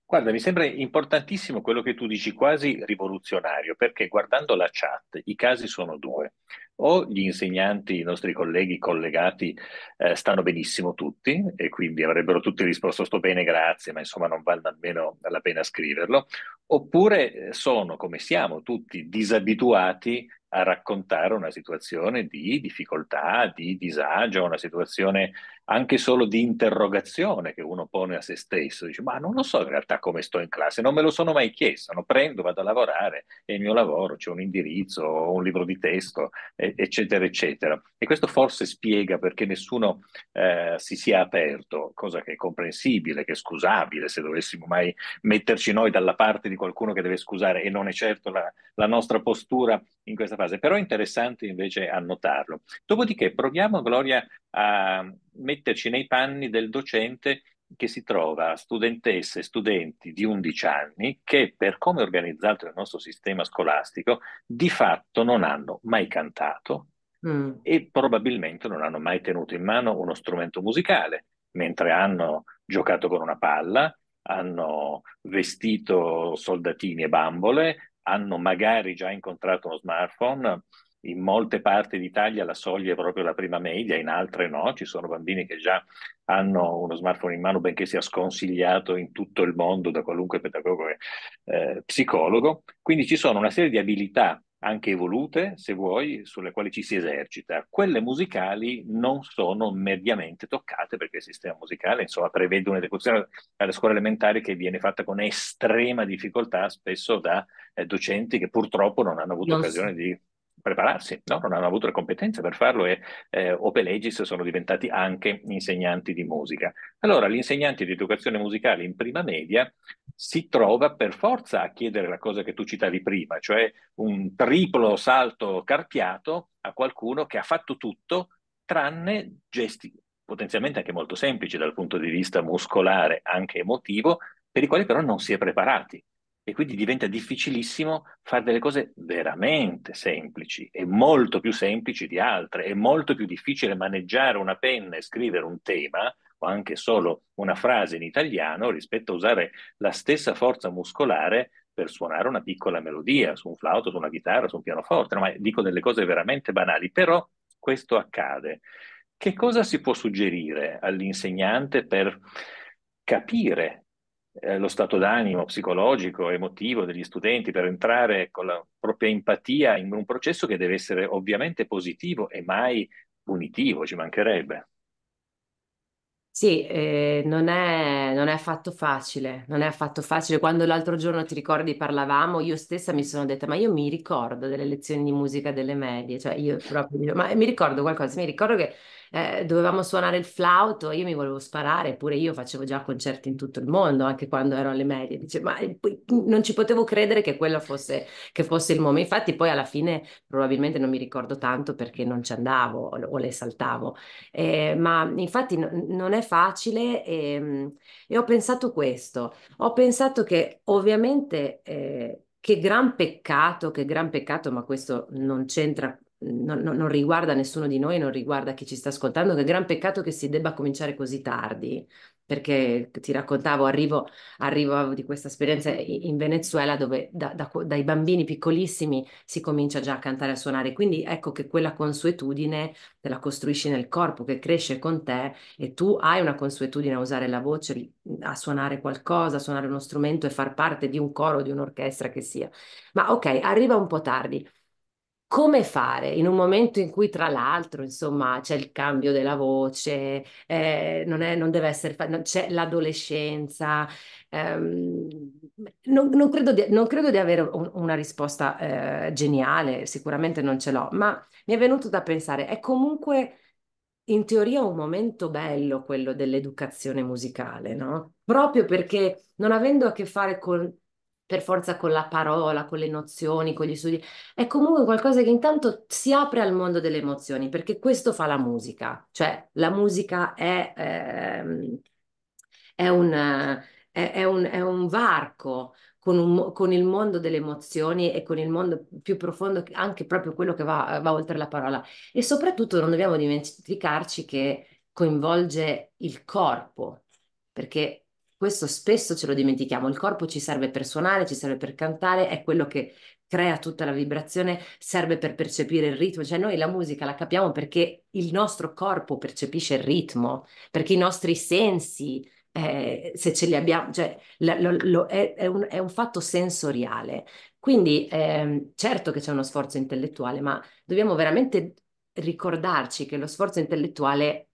Guarda, mi sembra importantissimo quello che tu dici, quasi rivoluzionario, perché guardando la chat i casi sono due. O gli insegnanti, i nostri colleghi collegati, eh, stanno benissimo tutti e quindi avrebbero tutti risposto sto bene, grazie, ma insomma non vale nemmeno la pena scriverlo, oppure eh, sono, come siamo tutti, disabituati a raccontare una situazione di difficoltà, di disagio, una situazione anche solo di interrogazione che uno pone a se stesso. Dice, ma non lo so in realtà come sto in classe, non me lo sono mai chiesto, no, prendo, vado a lavorare, è il mio lavoro, c'è un indirizzo, un libro di testo, eccetera, eccetera. E questo forse spiega perché nessuno eh, si sia aperto, cosa che è comprensibile, che è scusabile, se dovessimo mai metterci noi dalla parte di qualcuno che deve scusare, e non è certo la, la nostra postura in questa fase, però è interessante invece annotarlo. Dopodiché proviamo, Gloria, a metterci nei panni del docente che si trova studentesse e studenti di 11 anni che per come è organizzato il nostro sistema scolastico di fatto non hanno mai cantato mm. e probabilmente non hanno mai tenuto in mano uno strumento musicale, mentre hanno giocato con una palla, hanno vestito soldatini e bambole, hanno magari già incontrato uno smartphone, in molte parti d'Italia la soglia è proprio la prima media, in altre no, ci sono bambini che già hanno uno smartphone in mano benché sia sconsigliato in tutto il mondo da qualunque pedagogo e eh, psicologo, quindi ci sono una serie di abilità anche evolute, se vuoi, sulle quali ci si esercita. Quelle musicali non sono mediamente toccate perché il sistema musicale, insomma, prevede un'esecuzione alle scuole elementari che viene fatta con estrema difficoltà, spesso da eh, docenti che purtroppo non hanno avuto non occasione so. di prepararsi, no? non hanno avuto le competenze per farlo e eh, Ope Legis sono diventati anche insegnanti di musica. Allora l'insegnante di educazione musicale in prima media si trova per forza a chiedere la cosa che tu citavi prima, cioè un triplo salto carpiato a qualcuno che ha fatto tutto tranne gesti potenzialmente anche molto semplici dal punto di vista muscolare, anche emotivo, per i quali però non si è preparati e quindi diventa difficilissimo fare delle cose veramente semplici e molto più semplici di altre. È molto più difficile maneggiare una penna e scrivere un tema o anche solo una frase in italiano rispetto a usare la stessa forza muscolare per suonare una piccola melodia su un flauto, su una chitarra, su un pianoforte. No, ma dico delle cose veramente banali, però questo accade. Che cosa si può suggerire all'insegnante per capire eh, lo stato d'animo psicologico, emotivo degli studenti per entrare con la propria empatia in un processo che deve essere ovviamente positivo e mai punitivo, ci mancherebbe. Sì, eh, non è, non è affatto facile, non è affatto facile. Quando l'altro giorno ti ricordi parlavamo, io stessa mi sono detta, ma io mi ricordo delle lezioni di musica delle medie, cioè io proprio, ma mi ricordo qualcosa, mi ricordo che eh, dovevamo suonare il flauto, io mi volevo sparare, pure io facevo già concerti in tutto il mondo, anche quando ero alle medie, Dice, ma eh, non ci potevo credere che quello fosse, che fosse il momento, infatti poi alla fine probabilmente non mi ricordo tanto perché non ci andavo o, le saltavo, eh, ma infatti no, non è facile e, ehm, e, ho pensato questo, ho pensato che ovviamente... Eh, che gran peccato, che gran peccato, ma questo non c'entra non, non, riguarda nessuno di noi, non riguarda chi ci sta ascoltando, che gran peccato che si debba cominciare così tardi, perché ti raccontavo, arrivo, arrivo di questa esperienza in Venezuela dove da, da, dai bambini piccolissimi si comincia già a cantare e a suonare, quindi ecco che quella consuetudine te la costruisci nel corpo, che cresce con te e tu hai una consuetudine a usare la voce, a suonare qualcosa, a suonare uno strumento e far parte di un coro, di un'orchestra che sia. Ma ok, arriva un po' tardi come fare in un momento in cui, tra l'altro, insomma, c'è il cambio della voce, eh, non, è, non, deve essere, c'è l'adolescenza. Ehm, non, non, credo di, non, credo di, avere un, una risposta eh, geniale, sicuramente non ce l'ho, ma mi è venuto da pensare, è comunque in teoria un momento bello quello dell'educazione musicale, no? Proprio perché non avendo a che fare con per forza con la parola, con le nozioni, con gli studi, è comunque qualcosa che intanto si apre al mondo delle emozioni, perché questo fa la musica, cioè la musica è, ehm, è, un, è, è, un, un varco con, un, con, il mondo delle emozioni e con il mondo più profondo, anche proprio quello che va, va oltre la parola. E soprattutto non dobbiamo dimenticarci che coinvolge il corpo, perché questo spesso ce lo dimentichiamo, il corpo ci serve per suonare, ci serve per cantare, è quello che crea tutta la vibrazione, serve per percepire il ritmo, cioè noi la musica la capiamo perché il nostro corpo percepisce il ritmo, perché i nostri sensi, eh, se ce li abbiamo, cioè lo, lo, è, è, un, è, un, fatto sensoriale. Quindi eh, certo che c'è uno sforzo intellettuale, ma dobbiamo veramente ricordarci che lo sforzo intellettuale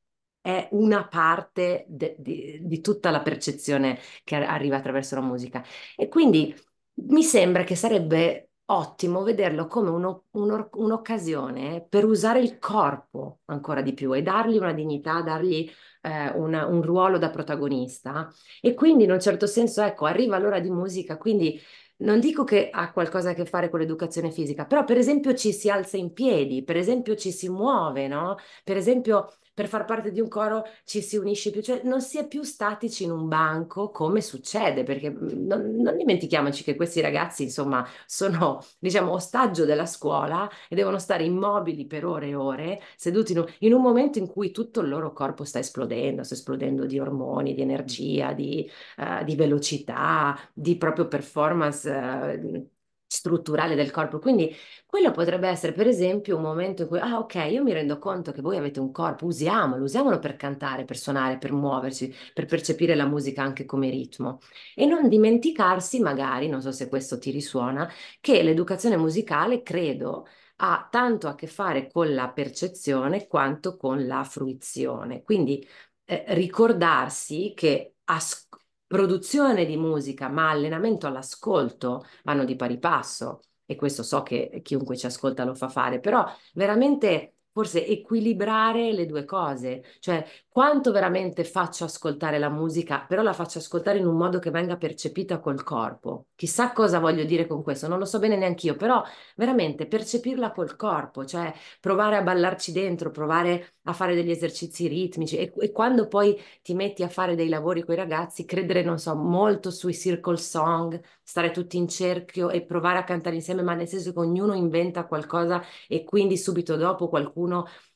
è una parte de, de, di tutta la percezione che arriva attraverso la musica. E quindi mi sembra che sarebbe ottimo vederlo come uno, uno, un'occasione per usare il corpo ancora di più e dargli una dignità, dargli eh, una, un ruolo da protagonista. E quindi in un certo senso, ecco, arriva l'ora di musica, quindi non dico che ha qualcosa a che fare con l'educazione fisica, però per esempio ci si alza in piedi, per esempio ci si muove, no? Per esempio per far parte di un coro ci si unisce più, cioè non si è più statici in un banco come succede, perché mm, non, non dimentichiamoci che questi ragazzi, insomma, sono, diciamo, ostaggio della scuola e devono stare immobili per ore e ore, seduti in un, in un momento in cui tutto il loro corpo sta esplodendo, sta esplodendo di ormoni, di energia, di, uh, di velocità, di proprio performance. Uh, strutturale del corpo. Quindi quello potrebbe essere, per esempio, un momento in cui, ah, ok, io mi rendo conto che voi avete un corpo, usiamolo, usiamolo per cantare, per suonare, per muoversi, per percepire la musica anche come ritmo. E non dimenticarsi, magari, non so se questo ti risuona, che l'educazione musicale, credo, ha tanto a che fare con la percezione quanto con la fruizione. Quindi eh, ricordarsi che ascoltare produzione di musica, ma allenamento all'ascolto vanno di pari passo. E questo so che chiunque ci ascolta lo fa fare, però veramente forse equilibrare le due cose, cioè quanto veramente faccio ascoltare la musica, però la faccio ascoltare in un modo che venga percepita col corpo. Chissà cosa voglio dire con questo, non lo so bene neanche io, però veramente percepirla col corpo, cioè provare a ballarci dentro, provare a fare degli esercizi ritmici e, e quando poi ti metti a fare dei lavori con i ragazzi, credere, non so, molto sui circle song, stare tutti in cerchio e provare a cantare insieme, ma nel senso che ognuno inventa qualcosa e quindi subito dopo qualcuno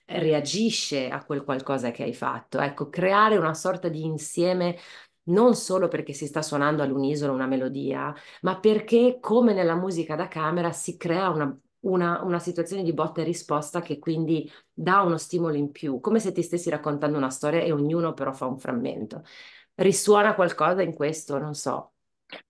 reagisce a quel qualcosa che hai fatto. Ecco, creare una sorta di insieme non solo perché si sta suonando all'unisono una melodia, ma perché come nella musica da camera si crea una, una, una, situazione di botta e risposta che quindi dà uno stimolo in più, come se ti stessi raccontando una storia e ognuno però fa un frammento. Risuona qualcosa in questo? Non so.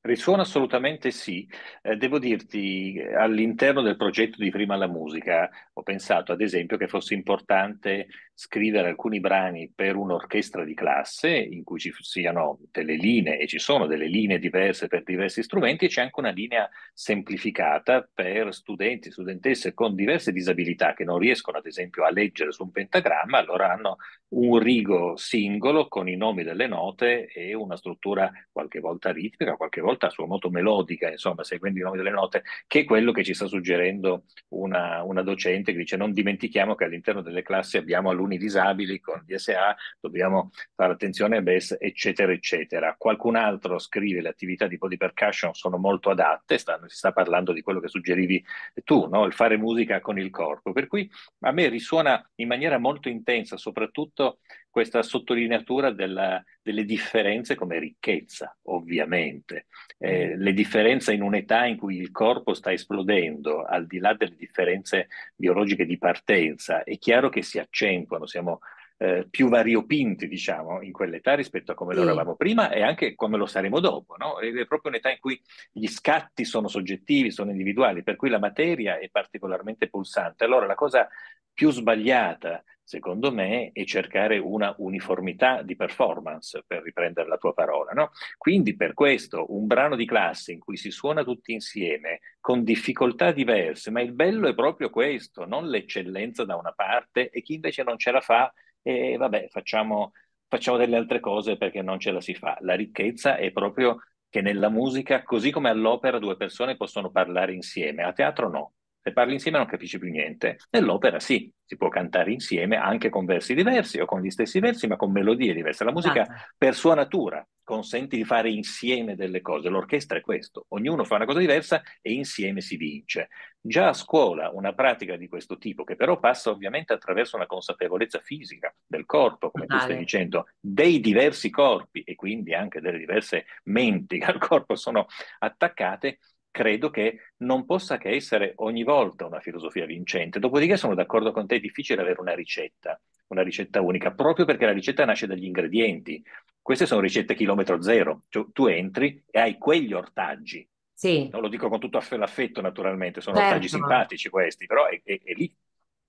Risuona assolutamente sì. Eh, devo dirti, all'interno del progetto di Prima la Musica ho pensato ad esempio che fosse importante scrivere alcuni brani per un'orchestra di classe in cui ci siano delle linee, e ci sono delle linee diverse per diversi strumenti, e c'è anche una linea semplificata per studenti, studentesse con diverse disabilità che non riescono ad esempio a leggere su un pentagramma, allora hanno un rigo singolo con i nomi delle note e una struttura qualche volta ritmica, qualche volta a suo modo melodica, insomma, seguendo i nomi delle note, che è quello che ci sta suggerendo una, una docente che dice non dimentichiamo che all'interno delle classi abbiamo alunni disabili con DSA, dobbiamo fare attenzione a BES, eccetera, eccetera. Qualcun altro scrive le attività di body percussion sono molto adatte, stanno, si sta parlando di quello che suggerivi tu, no? il fare musica con il corpo, per cui a me risuona in maniera molto intensa, soprattutto questa sottolineatura della, delle differenze come ricchezza, ovviamente. Eh, mm. le differenze in un'età in cui il corpo sta esplodendo, al di là delle differenze biologiche di partenza, è chiaro che si accentuano, siamo eh, più variopinti, diciamo, in quell'età rispetto a come lo eravamo prima e anche come lo saremo dopo. No? È proprio un'età in cui gli scatti sono soggettivi, sono individuali, per cui la materia è particolarmente pulsante. Allora la cosa più sbagliata secondo me, è cercare una uniformità di performance, per riprendere la tua parola. No? Quindi per questo un brano di classe in cui si suona tutti insieme, con difficoltà diverse, ma il bello è proprio questo, non l'eccellenza da una parte e chi invece non ce la fa, e vabbè, facciamo, facciamo delle altre cose perché non ce la si fa. La ricchezza è proprio che nella musica, così come all'opera, due persone possono parlare insieme, a teatro no. Se parli insieme non capisci più niente. Nell'opera sì, si può cantare insieme anche con versi diversi o con gli stessi versi, ma con melodie diverse. La musica ah. per sua natura consente di fare insieme delle cose. L'orchestra è questo, ognuno fa una cosa diversa e insieme si vince. Già a scuola una pratica di questo tipo, che però passa ovviamente attraverso una consapevolezza fisica del corpo, come tu stai dicendo, dei diversi corpi e quindi anche delle diverse menti che al corpo sono attaccate, credo che non possa che essere ogni volta una filosofia vincente. Dopodiché sono d'accordo con te, è difficile avere una ricetta, una ricetta unica, proprio perché la ricetta nasce dagli ingredienti. Queste sono ricette chilometro zero, cioè, tu entri e hai quegli ortaggi. Sì. Non lo dico con tutto l'affetto, naturalmente, sono certo. ortaggi simpatici questi, però è, è, è lì.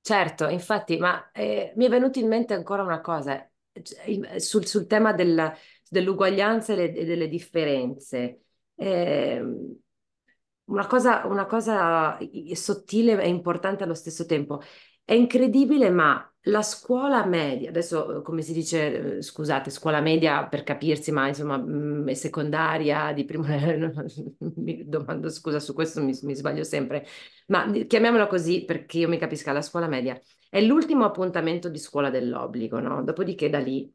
Certo, infatti, ma eh, mi è venuto in mente ancora una cosa, sul, sul tema del, dell'uguaglianza e, delle differenze. Eh, una cosa, una cosa sottile e importante allo stesso tempo. È incredibile, ma la scuola media, adesso come si dice, eh, scusate, scuola media per capirsi, ma insomma mm, secondaria, di primo, mi domando scusa su questo, mi, mi sbaglio sempre, ma chiamiamola così perché io mi capisca, la scuola media è l'ultimo appuntamento di scuola dell'obbligo, no? Dopodiché da lì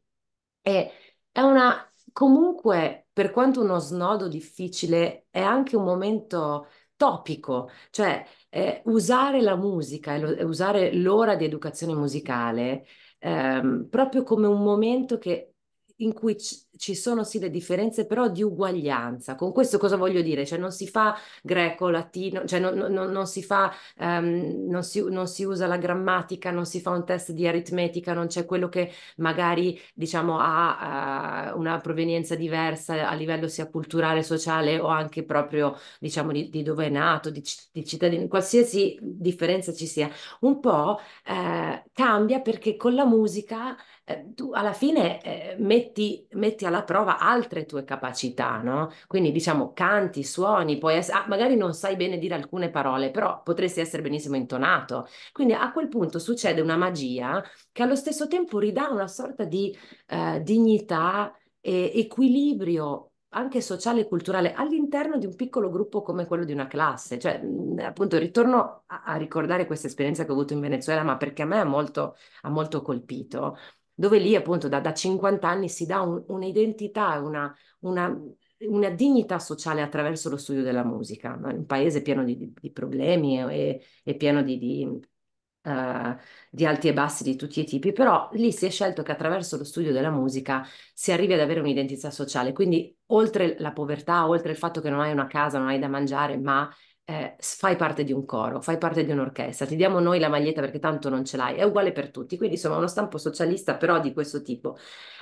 è, è una comunque, per quanto uno snodo difficile, è anche un momento topico, cioè eh, usare la musica e, usare l'ora di educazione musicale ehm, proprio come un momento che in cui ci sono sì le differenze, però di uguaglianza. Con questo cosa voglio dire? Cioè non si fa greco, latino, cioè non, non, non si fa, um, non, si, non si usa la grammatica, non si fa un test di aritmetica, non c'è quello che magari diciamo ha uh, una provenienza diversa a livello sia culturale, sociale o anche proprio diciamo di, di dove è nato, di, di cittadino, qualsiasi differenza ci sia. Un po' eh, cambia perché con la musica eh, tu alla fine eh, metti, metti, alla prova altre tue capacità, no? Quindi diciamo canti, suoni, puoi essere, ah, magari non sai bene dire alcune parole, però potresti essere benissimo intonato. Quindi a quel punto succede una magia che allo stesso tempo ridà una sorta di eh, dignità e equilibrio anche sociale e culturale all'interno di un piccolo gruppo come quello di una classe. Cioè, appunto, ritorno a, ricordare questa esperienza che ho avuto in Venezuela, ma perché a me ha molto, ha molto colpito dove lì appunto da, da 50 anni si dà un, un'identità, una, una, una, dignità sociale attraverso lo studio della musica. Un paese pieno di, di problemi e, e, pieno di, di, uh, di, alti e bassi di tutti i tipi, però lì si è scelto che attraverso lo studio della musica si arrivi ad avere un'identità sociale. Quindi oltre la povertà, oltre il fatto che non hai una casa, non hai da mangiare, ma eh, fai parte di un coro, fai parte di un'orchestra, ti diamo noi la maglietta perché tanto non ce l'hai, è uguale per tutti, quindi insomma uno stampo socialista però di questo tipo.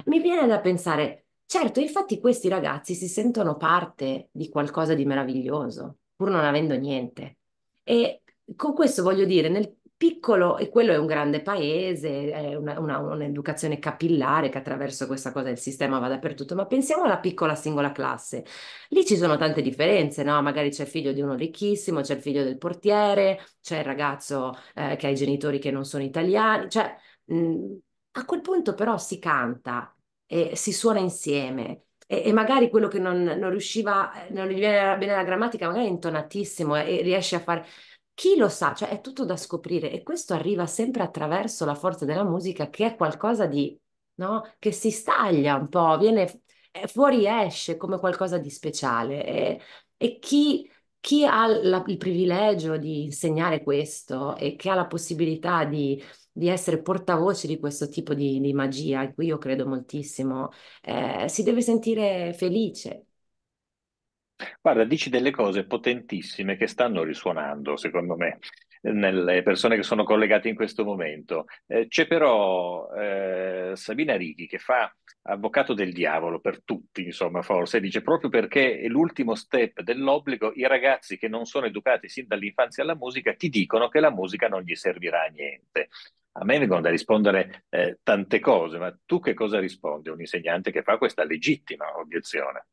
Mi viene da pensare, certo, infatti questi ragazzi si sentono parte di qualcosa di meraviglioso, pur non avendo niente. E con questo voglio dire, nel piccolo, e quello è un grande paese, è una, una, un'educazione capillare che attraverso questa cosa il sistema va dappertutto, ma pensiamo alla piccola singola classe. Lì ci sono tante differenze, no? Magari c'è il figlio di uno ricchissimo, c'è il figlio del portiere, c'è il ragazzo eh, che ha i genitori che non sono italiani, cioè mh, a quel punto però si canta e si suona insieme e, magari quello che non, non riusciva, non gli viene bene la grammatica, magari è intonatissimo e, e riesce a fare... Chi lo sa, cioè è tutto da scoprire e questo arriva sempre attraverso la forza della musica che è qualcosa di, no? Che si staglia un po', viene fuori esce come qualcosa di speciale e, e chi, chi ha la, il privilegio di insegnare questo e che ha la possibilità di, di essere portavoce di questo tipo di, di, magia, in cui io credo moltissimo, eh, si deve sentire felice. Guarda, dici delle cose potentissime che stanno risuonando, secondo me, nelle persone che sono collegate in questo momento. Eh, c'è però eh, Sabina Righi che fa avvocato del diavolo per tutti, insomma, forse, dice proprio perché è l'ultimo step dell'obbligo, i ragazzi che non sono educati sin dall'infanzia alla musica ti dicono che la musica non gli servirà a niente. A me vengono da rispondere eh, tante cose, ma tu che cosa rispondi a un insegnante che fa questa legittima obiezione?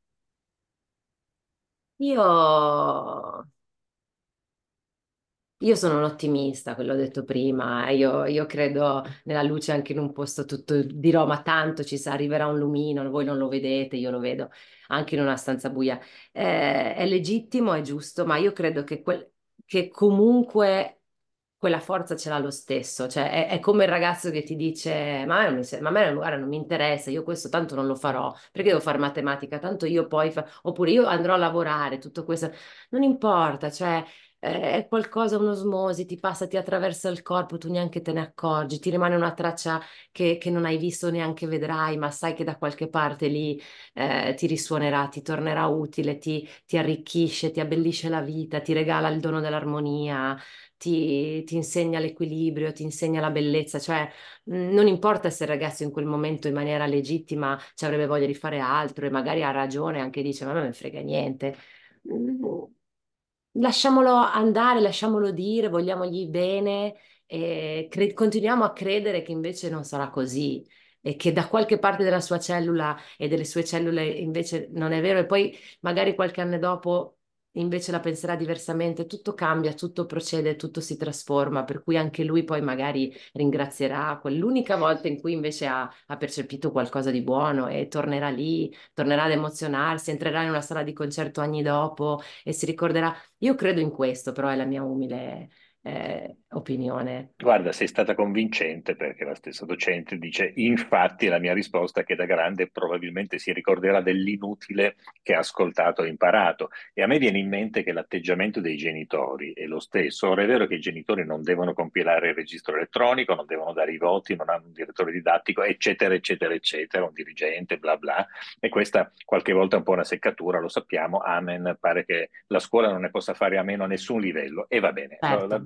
Io io sono un ottimista, quello ho detto prima, io, io, credo nella luce anche in un posto tutto di Roma, tanto ci sa, arriverà un lumino, voi non lo vedete, io lo vedo anche in una stanza buia. Eh, è legittimo, è giusto, ma io credo che, quel, che comunque quella forza ce l'ha lo stesso, cioè è, è, come il ragazzo che ti dice ma a me, non mi, me guarda, non mi interessa, io questo tanto non lo farò, perché devo fare matematica, tanto io poi, fa... oppure io andrò a lavorare, tutto questo, non importa, cioè è qualcosa, un'osmosi, ti passa, ti attraversa il corpo, tu neanche te ne accorgi, ti rimane una traccia che, che non hai visto, neanche vedrai, ma sai che da qualche parte lì eh, ti risuonerà, ti tornerà utile, ti, ti, arricchisce, ti abbellisce la vita, ti regala il dono dell'armonia, ti, ti insegna l'equilibrio, ti insegna la bellezza, cioè mh, non importa se il ragazzo in quel momento in maniera legittima ci avrebbe voglia di fare altro e magari ha ragione, anche dice ma non me ne frega niente. Mm lasciamolo andare, lasciamolo dire, vogliamogli bene e cre- continuiamo a credere che invece non sarà così e che da qualche parte della sua cellula e delle sue cellule invece non è vero e poi magari qualche anno dopo invece la penserà diversamente, tutto cambia, tutto procede, tutto si trasforma, per cui anche lui poi magari ringrazierà quell'unica volta in cui invece ha, ha percepito qualcosa di buono e tornerà lì, tornerà ad emozionarsi, entrerà in una sala di concerto anni dopo e si ricorderà. Io credo in questo, però è la mia umile eh, opinione. Guarda, sei stata convincente perché la stessa docente dice, infatti la mia risposta è che da grande probabilmente si ricorderà dell'inutile che ha ascoltato e imparato. E a me viene in mente che l'atteggiamento dei genitori è lo stesso. Ora è vero che i genitori non devono compilare il registro elettronico, non devono dare i voti, non hanno un direttore didattico, eccetera, eccetera, eccetera, un dirigente, bla bla. E questa qualche volta è un po' una seccatura, lo sappiamo, amen, pare che la scuola non ne possa fare a meno a nessun livello. E va bene. Certo.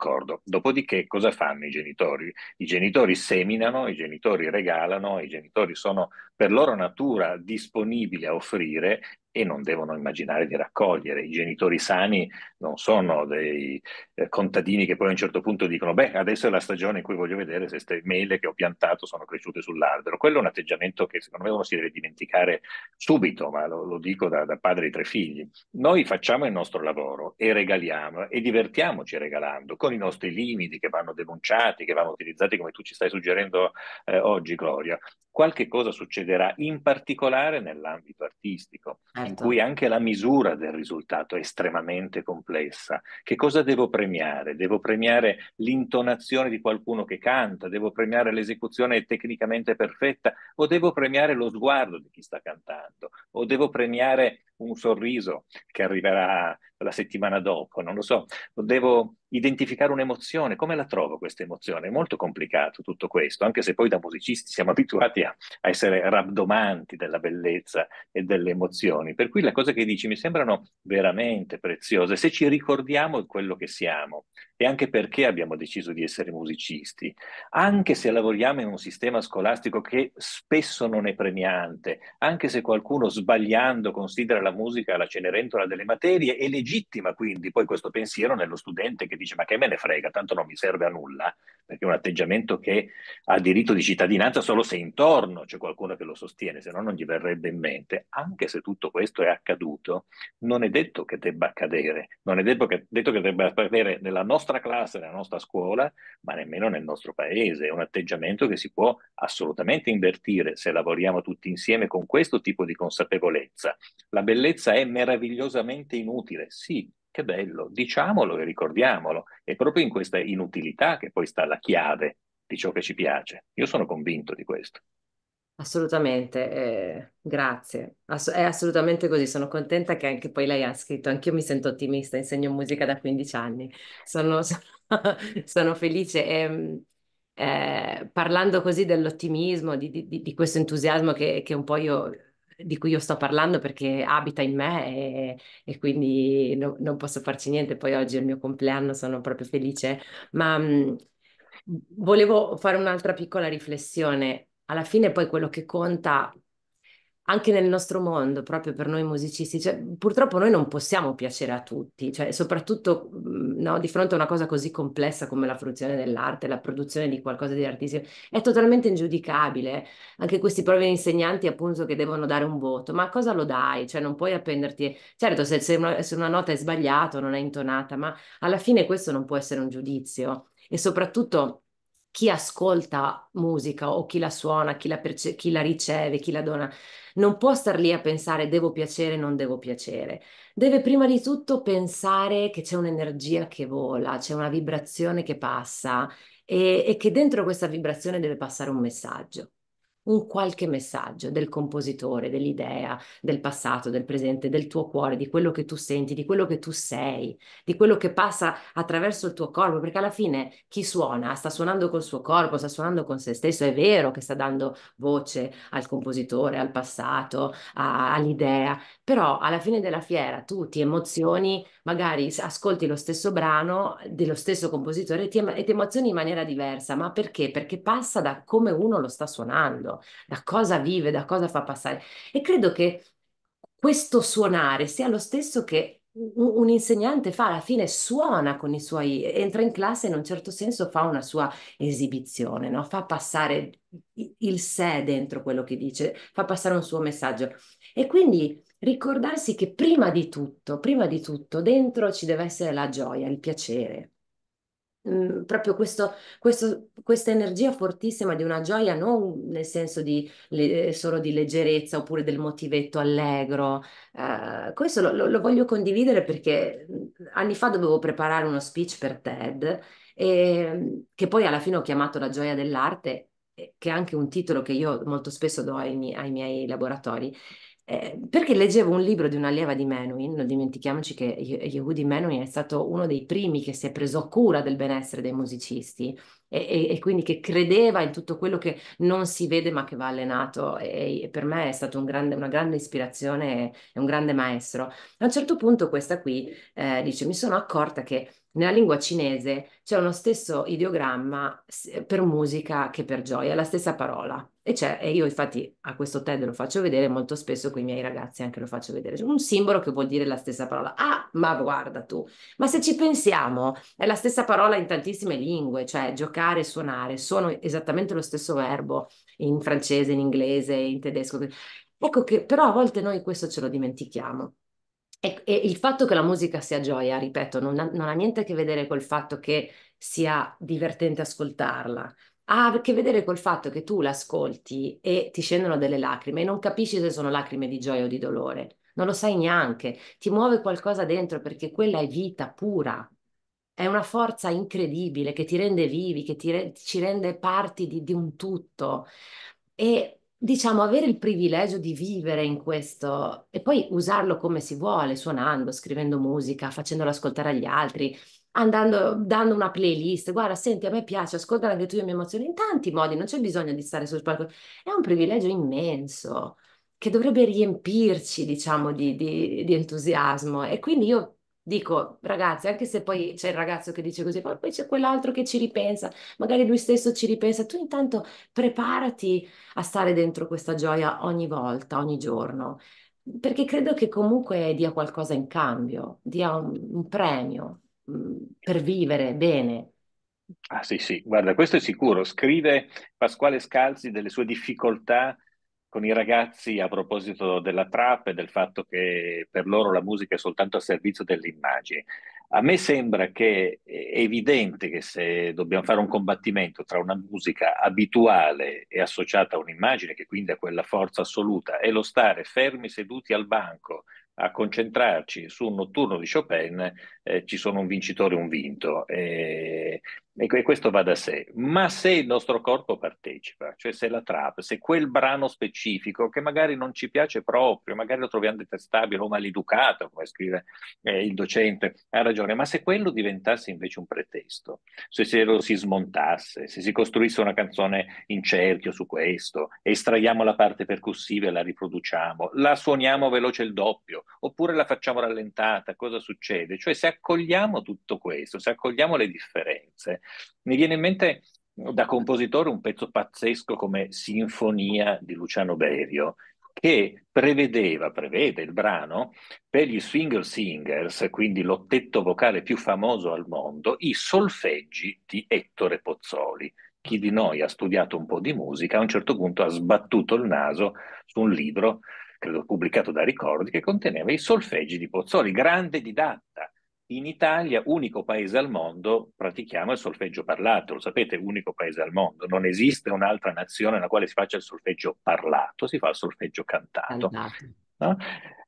D'accordo. Dopodiché cosa fanno i genitori? I genitori seminano, i genitori regalano, i genitori sono per loro natura disponibili a offrire e non devono immaginare di raccogliere. I genitori sani non sono dei eh, contadini che poi a un certo punto dicono beh adesso è la stagione in cui voglio vedere se queste mele che ho piantato sono cresciute sull'albero. Quello è un atteggiamento che secondo me uno si deve dimenticare subito, ma lo, lo dico da, da, padre di tre figli. Noi facciamo il nostro lavoro e regaliamo e divertiamoci regalando con i nostri limiti che vanno denunciati, che vanno utilizzati come tu ci stai suggerendo eh, oggi Gloria. Qualche cosa succederà in particolare nell'ambito artistico in Certo. cui anche la misura del risultato è estremamente complessa. Che cosa devo premiare? Devo premiare l'intonazione di qualcuno che canta, devo premiare l'esecuzione tecnicamente perfetta o devo premiare lo sguardo di chi sta cantando o devo premiare un sorriso che arriverà la settimana dopo, non lo so, devo identificare un'emozione, come la trovo questa emozione? È molto complicato tutto questo, anche se poi da musicisti siamo abituati a, a essere rabdomanti della bellezza e delle emozioni, per cui le cose che dici mi sembrano veramente preziose, se ci ricordiamo di quello che siamo e anche perché abbiamo deciso di essere musicisti, anche se lavoriamo in un sistema scolastico che spesso non è premiante, anche se qualcuno sbagliando considera la musica la cenerentola delle materie, è legittima quindi poi questo pensiero nello studente che dice ma che me ne frega, tanto non mi serve a nulla, perché è un atteggiamento che ha diritto di cittadinanza solo se intorno c'è qualcuno che lo sostiene, se no non gli verrebbe in mente. Anche se tutto questo è accaduto, non è detto che debba accadere, non è detto che, detto che debba accadere nella nostra nostra classe, nella nostra scuola, ma nemmeno nel nostro paese. È un atteggiamento che si può assolutamente invertire se lavoriamo tutti insieme con questo tipo di consapevolezza. La bellezza è meravigliosamente inutile, sì, che bello, diciamolo e ricordiamolo. È proprio in questa inutilità che poi sta la chiave di ciò che ci piace. Io sono convinto di questo. Assolutamente, eh, grazie. Ass- è assolutamente così. Sono contenta che anche poi lei ha scritto. Anch'io mi sento ottimista, insegno musica da 15 anni. Sono, sono felice. E, eh, parlando così dell'ottimismo, di, di- di questo entusiasmo che, che un po' io, di cui io sto parlando perché abita in me e, e quindi no- non posso farci niente. Poi oggi è il mio compleanno, sono proprio felice. Ma mh, volevo fare un'altra piccola riflessione alla fine poi quello che conta anche nel nostro mondo, proprio per noi musicisti, cioè, purtroppo noi non possiamo piacere a tutti, cioè, soprattutto no, di fronte a una cosa così complessa come la fruizione dell'arte, la produzione di qualcosa di artistico, è totalmente ingiudicabile. Anche questi propri insegnanti, appunto, che devono dare un voto, ma cosa lo dai? Cioè, non puoi appenderti. Certo, se, se, una, se una nota è sbagliata, non è intonata, ma alla fine questo non può essere un giudizio. E soprattutto chi ascolta musica o chi la suona, chi la, perce- chi la riceve, chi la dona, non può star lì a pensare devo piacere, non devo piacere. Deve prima di tutto pensare che c'è un'energia che vola, c'è una vibrazione che passa e, e che dentro questa vibrazione deve passare un messaggio un qualche messaggio del compositore, dell'idea, del passato, del presente, del tuo cuore, di quello che tu senti, di quello che tu sei, di quello che passa attraverso il tuo corpo, perché alla fine chi suona sta suonando col suo corpo, sta suonando con se stesso, è vero che sta dando voce al compositore, al passato, a, all'idea, però alla fine della fiera tu ti emozioni, magari ascolti lo stesso brano dello stesso compositore e ti, e ti emozioni in maniera diversa, ma perché? Perché passa da come uno lo sta suonando da cosa vive, da cosa fa passare. E credo che questo suonare sia lo stesso che un insegnante fa, alla fine suona con i suoi, entra in classe e in un certo senso fa una sua esibizione, no? fa passare il sé dentro quello che dice, fa passare un suo messaggio. E quindi ricordarsi che prima di tutto, prima di tutto, dentro ci deve essere la gioia, il piacere, Mm, proprio questo, questo, questa energia fortissima di una gioia, non nel senso di le, solo di leggerezza oppure del motivetto allegro. Eh, questo lo, lo, voglio condividere perché mm, anni fa dovevo preparare uno speech per TED, e, che poi alla fine ho chiamato La gioia dell'arte, che è anche un titolo che io molto spesso do ai, miei, ai miei laboratori. Eh, perché leggevo un libro di un'allieva di Menuhin, non dimentichiamoci che Yehudi Menuhin è stato uno dei primi che si è preso cura del benessere dei musicisti e, e, e quindi che credeva in tutto quello che non si vede ma che va allenato e, e per me è stato un grande, una grande ispirazione e un grande maestro. A un certo punto questa qui eh, dice mi sono accorta che nella lingua cinese c'è uno stesso ideogramma per musica che per gioia, la stessa parola. E, e io infatti a questo TED lo faccio vedere molto spesso con i miei ragazzi anche lo faccio vedere. C'è un simbolo che vuol dire la stessa parola. Ah, ma guarda tu. Ma se ci pensiamo, è la stessa parola in tantissime lingue, cioè giocare suonare, sono esattamente lo stesso verbo in francese, in inglese, in tedesco. Ecco che però a volte noi questo ce lo dimentichiamo. E, e, il fatto che la musica sia gioia, ripeto, non ha, non ha, niente a che vedere col fatto che sia divertente ascoltarla. Ha a che vedere col fatto che tu l'ascolti e ti scendono delle lacrime e non capisci se sono lacrime di gioia o di dolore. Non lo sai neanche. Ti muove qualcosa dentro perché quella è vita pura. È una forza incredibile che ti rende vivi, che re- ci rende parti di, di un tutto. E diciamo, avere il privilegio di vivere in questo e poi usarlo come si vuole, suonando, scrivendo musica, facendolo ascoltare agli altri, andando, dando una playlist. Guarda, senti, a me piace, ascolta anche tu le mie emozioni in tanti modi, non c'è bisogno di stare sul palco. È un privilegio immenso che dovrebbe riempirci, diciamo, di, di, di entusiasmo. E quindi io dico, ragazzi, anche se poi c'è il ragazzo che dice così, poi c'è quell'altro che ci ripensa, magari lui stesso ci ripensa, tu intanto preparati a stare dentro questa gioia ogni volta, ogni giorno, perché credo che comunque dia qualcosa in cambio, dia un, un premio per vivere bene. Ah sì, sì, guarda, questo è sicuro. Scrive Pasquale Scalzi delle sue difficoltà con i ragazzi a proposito della trap e del fatto che per loro la musica è soltanto a servizio delle immagini. a me sembra che è evidente che se dobbiamo fare un combattimento tra una musica abituale e associata a un'immagine, che quindi ha quella forza assoluta, e lo stare fermi seduti al banco a concentrarci su un notturno di Chopin, eh, ci sono un vincitore e un vinto. E, e questo va da sé. Ma se il nostro corpo partecipa, cioè se la trap, se quel brano specifico che magari non ci piace proprio, magari lo troviamo detestabile o maleducato, come scrive eh, il docente, ha ragione, ma se quello diventasse invece un pretesto, se, se lo si smontasse, se si costruisse una canzone in cerchio su questo, estraiamo la parte percussiva e la riproduciamo, la suoniamo veloce il doppio, oppure la facciamo rallentata, cosa succede? Cioè se accogliamo tutto questo, se accogliamo le differenze, mi viene in mente da compositore un pezzo pazzesco come Sinfonia di Luciano Berio, che prevedeva, prevede il brano, per gli Swinger Singers, quindi l'ottetto vocale più famoso al mondo, i solfeggi di Ettore Pozzoli. Chi di noi ha studiato un po' di musica a un certo punto ha sbattuto il naso su un libro, credo pubblicato da Ricordi, che conteneva i solfeggi di Pozzoli, grande didatta in Italia, unico paese al mondo, pratichiamo il solfeggio parlato. Lo sapete, unico paese al mondo. Non esiste un'altra nazione nella quale si faccia il solfeggio parlato, si fa il solfeggio cantato. cantato. No?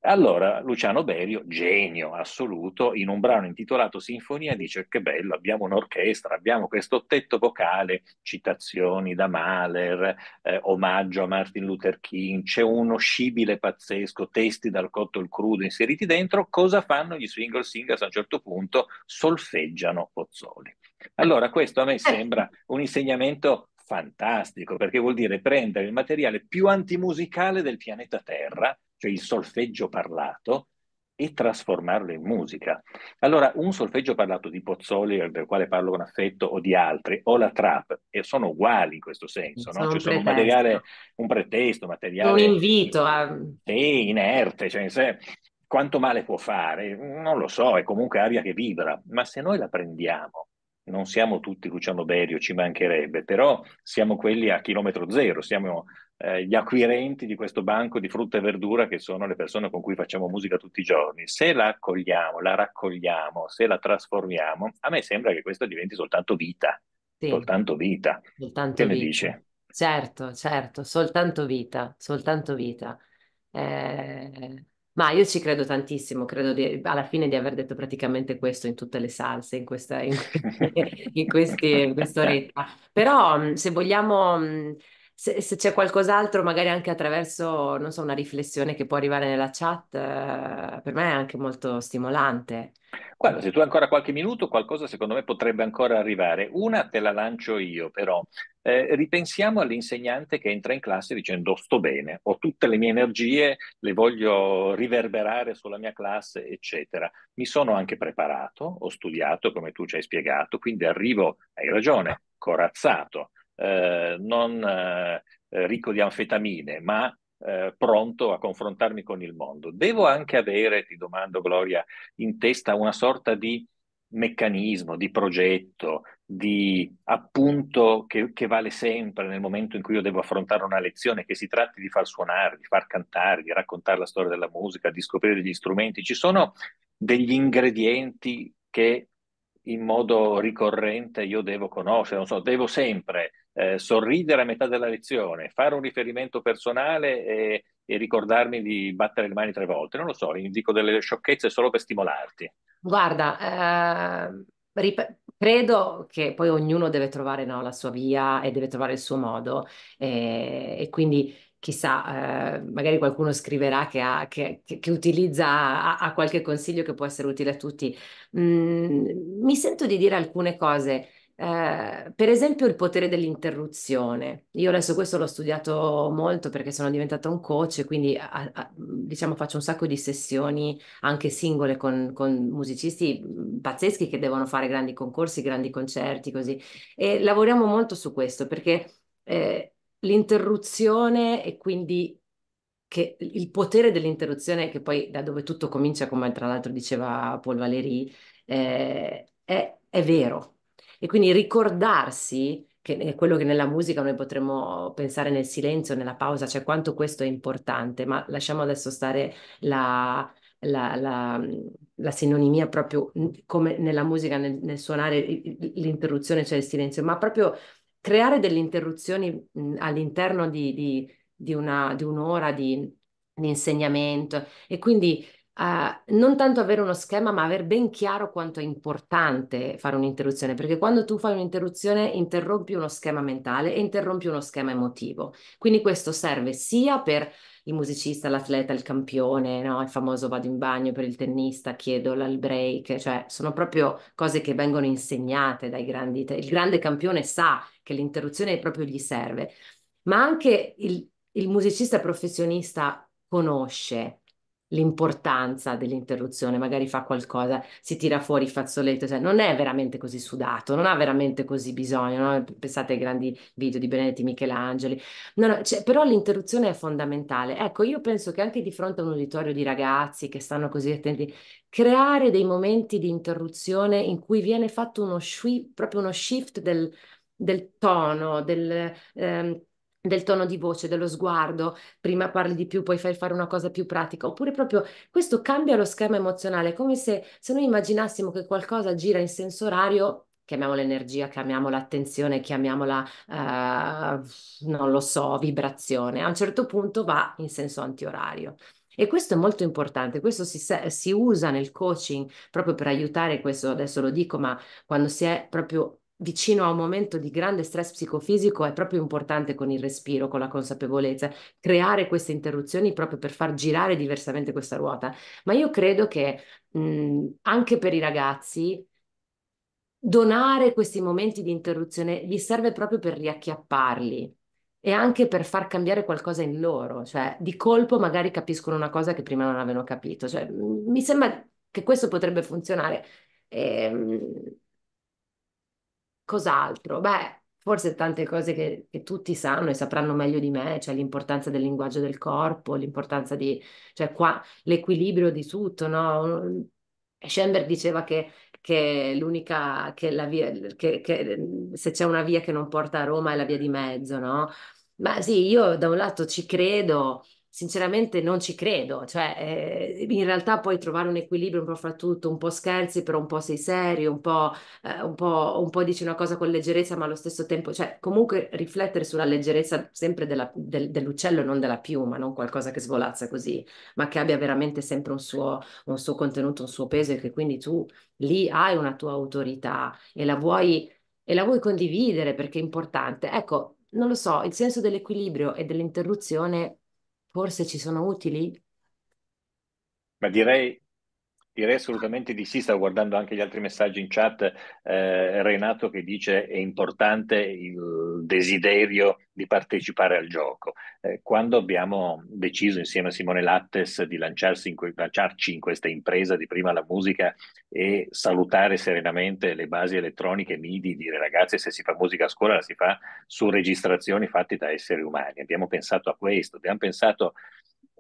Allora Luciano Berio, genio assoluto, in un brano intitolato Sinfonia dice che bello, abbiamo un'orchestra, abbiamo questo ottetto vocale, citazioni da Mahler, eh, omaggio a Martin Luther King, c'è uno scibile pazzesco, testi dal cotto al crudo inseriti dentro, cosa fanno gli swingle singers a un certo punto? Solfeggiano Pozzoli. Allora questo a me sembra un insegnamento fantastico, perché vuol dire prendere il materiale più antimusicale del pianeta Terra, cioè il solfeggio parlato, e trasformarlo in musica. Allora, un solfeggio parlato di Pozzoli, del quale parlo con affetto, o di altri, o la trap, e sono uguali in questo senso, no? Cioè sono un materiale, un pretesto, materiale... Un invito a... Sì, inerte, cioè in sé quanto male può fare? Non lo so, è comunque aria che vibra, ma se noi la prendiamo, non siamo tutti Luciano Berio, ci mancherebbe, però siamo quelli a chilometro zero, siamo eh, gli acquirenti di questo banco di frutta e verdura che sono le persone con cui facciamo musica tutti i giorni. Se la accogliamo, la raccogliamo, se la trasformiamo, a me sembra che questo diventi soltanto vita. Sì. Soltanto vita. Soltanto che vita. ne dice? Certo, certo, soltanto vita, soltanto vita. Eh, ma io ci credo tantissimo, credo di, alla fine di aver detto praticamente questo in tutte le salse, in questa, in, in, questi, in quest'oretta. Però se vogliamo se, se, c'è qualcos'altro, magari anche attraverso, non so, una riflessione che può arrivare nella chat, eh, per me è anche molto stimolante. Guarda, se tu hai ancora qualche minuto, qualcosa secondo me potrebbe ancora arrivare. Una te la lancio io, però. Eh, ripensiamo all'insegnante che entra in classe dicendo sto bene, ho tutte le mie energie, le voglio riverberare sulla mia classe, eccetera. Mi sono anche preparato, ho studiato come tu ci hai spiegato, quindi arrivo, hai ragione, corazzato eh, non eh, ricco di anfetamine, ma eh, pronto a confrontarmi con il mondo. Devo anche avere, ti domando Gloria, in testa una sorta di meccanismo, di progetto, di appunto che, che, vale sempre nel momento in cui io devo affrontare una lezione, che si tratti di far suonare, di far cantare, di raccontare la storia della musica, di scoprire degli strumenti. Ci sono degli ingredienti che in modo ricorrente io devo conoscere, non so, devo sempre eh, sorridere a metà della lezione, fare un riferimento personale e, e, ricordarmi di battere le mani tre volte. Non lo so, dico delle sciocchezze solo per stimolarti. Guarda, eh, rip- credo che poi ognuno deve trovare no, la sua via e deve trovare il suo modo e, e quindi chissà, eh, magari qualcuno scriverà che, ha, che, che, utilizza, ha, ha, qualche consiglio che può essere utile a tutti. Mm, mi sento di dire alcune cose. Eh, per esempio il potere dell'interruzione. Io adesso questo l'ho studiato molto perché sono diventata un coach quindi a, a, diciamo faccio un sacco di sessioni anche singole con, con, musicisti mm, pazzeschi che devono fare grandi concorsi, grandi concerti, così. E lavoriamo molto su questo perché eh, l'interruzione e quindi che il potere dell'interruzione, che poi da dove tutto comincia, come tra l'altro diceva Paul Valéry, eh, è, è vero. E quindi ricordarsi che è quello che nella musica noi potremmo pensare nel silenzio, nella pausa, cioè quanto questo è importante, ma lasciamo adesso stare la, la, la, la sinonimia proprio come nella musica, nel, nel suonare l'interruzione, cioè il silenzio, ma proprio creare delle interruzioni all'interno di, di, di, una, di un'ora di, di insegnamento. E quindi Uh, non tanto avere uno schema, ma avere ben chiaro quanto è importante fare un'interruzione, perché quando tu fai un'interruzione interrompi uno schema mentale e interrompi uno schema emotivo. Quindi questo serve sia per il musicista, l'atleta, il campione, no? il famoso vado in bagno per il tennista, chiedo il break, cioè sono proprio cose che vengono insegnate dai grandi. Il grande campione sa che l'interruzione proprio gli serve, ma anche il, il musicista professionista conosce l'importanza dell'interruzione, magari fa qualcosa, si tira fuori il fazzoletto, cioè non è veramente così sudato, non ha veramente così bisogno, no? pensate ai grandi video di Benedetti Michelangeli, no, no, cioè, però l'interruzione è fondamentale. Ecco, io penso che anche di fronte a un uditorio di ragazzi che stanno così attenti, creare dei momenti di interruzione in cui viene fatto uno, shui, proprio uno shift del, del tono, del... Ehm, del tono di voce, dello sguardo, prima parli di più, poi fai fare una cosa più pratica, oppure proprio questo cambia lo schema emozionale, come se, se noi immaginassimo che qualcosa gira in senso orario, chiamiamola energia, chiamiamola attenzione, chiamiamola, uh, non lo so, vibrazione, a un certo punto va in senso antiorario. E questo è molto importante, questo si, si usa nel coaching proprio per aiutare questo, adesso lo dico, ma quando si è proprio vicino a un momento di grande stress psicofisico è proprio importante con il respiro, con la consapevolezza, creare queste interruzioni proprio per far girare diversamente questa ruota. Ma io credo che mh, anche per i ragazzi donare questi momenti di interruzione gli serve proprio per riacchiapparli e anche per far cambiare qualcosa in loro, cioè di colpo magari capiscono una cosa che prima non avevano capito. Cioè, mi sembra che questo potrebbe funzionare. E, ehm, Cos'altro? Beh, forse tante cose che, che, tutti sanno e sapranno meglio di me, cioè l'importanza del linguaggio del corpo, l'importanza di, cioè qua, l'equilibrio di tutto, no? Schoenberg diceva che, che l'unica, che la via, che, che se c'è una via che non porta a Roma è la via di mezzo, no? Ma sì, io da un lato ci credo, sinceramente non ci credo, cioè eh, in realtà puoi trovare un equilibrio un po' fra tutto, un po' scherzi, però un po' sei serio, un po', eh, un po', un po' dici una cosa con leggerezza, ma allo stesso tempo, cioè comunque riflettere sulla leggerezza sempre della, del, dell'uccello, non della piuma, non qualcosa che svolazza così, ma che abbia veramente sempre un suo, un suo contenuto, un suo peso e che quindi tu lì hai una tua autorità e la vuoi, e la vuoi condividere perché è importante. Ecco, non lo so, il senso dell'equilibrio e dell'interruzione forse ci sono utili? Ma direi, direi assolutamente di sì, stavo guardando anche gli altri messaggi in chat, eh, Renato che dice è importante il desiderio di partecipare al gioco. Eh, quando abbiamo deciso insieme a Simone Lattes di in que- lanciarci in questa impresa di prima la musica e salutare serenamente le basi elettroniche MIDI, dire ragazzi se si fa musica a scuola la si fa su registrazioni fatte da esseri umani. Abbiamo pensato a questo, abbiamo pensato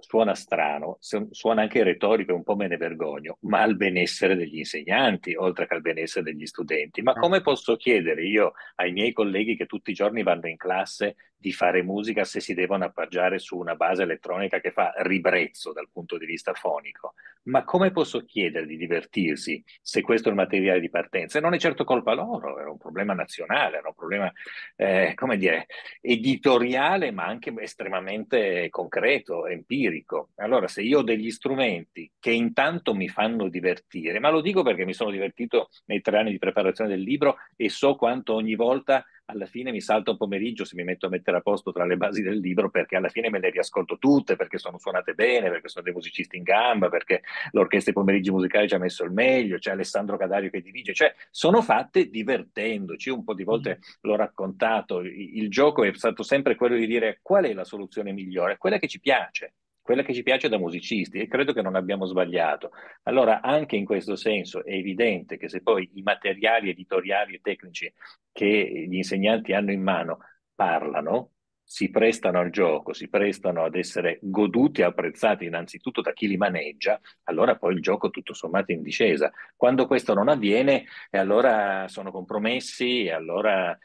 suona strano, suona anche retorico e un po' me ne vergogno, ma al benessere degli insegnanti, oltre che al benessere degli studenti. Ma come posso chiedere io ai miei colleghi che tutti i giorni vanno in classe di fare musica se si devono appoggiare su una base elettronica che fa ribrezzo dal punto di vista fonico. Ma come posso chiedere di divertirsi se questo è il materiale di partenza? E non è certo colpa loro, era un problema nazionale, era un problema, eh, come dire, editoriale, ma anche estremamente concreto, empirico. Allora, se io ho degli strumenti che intanto mi fanno divertire, ma lo dico perché mi sono divertito nei tre anni di preparazione del libro e so quanto ogni volta alla fine mi salta un pomeriggio se mi metto a mettere a posto tra le basi del libro perché alla fine me le riascolto tutte perché sono suonate bene, perché sono dei musicisti in gamba, perché l'orchestra dei pomeriggi musicali ci ha messo il meglio, c'è Alessandro Cadario che dirige, cioè sono fatte divertendoci, un po' di volte mm. l'ho raccontato, il gioco è stato sempre quello di dire qual è la soluzione migliore, quella che ci piace quella che ci piace da musicisti e credo che non abbiamo sbagliato. Allora, anche in questo senso è evidente che se poi i materiali editoriali e tecnici che gli insegnanti hanno in mano parlano, si prestano al gioco, si prestano ad essere goduti e apprezzati innanzitutto da chi li maneggia, allora poi il gioco tutto sommato è in discesa. Quando questo non avviene, allora sono compromessi allora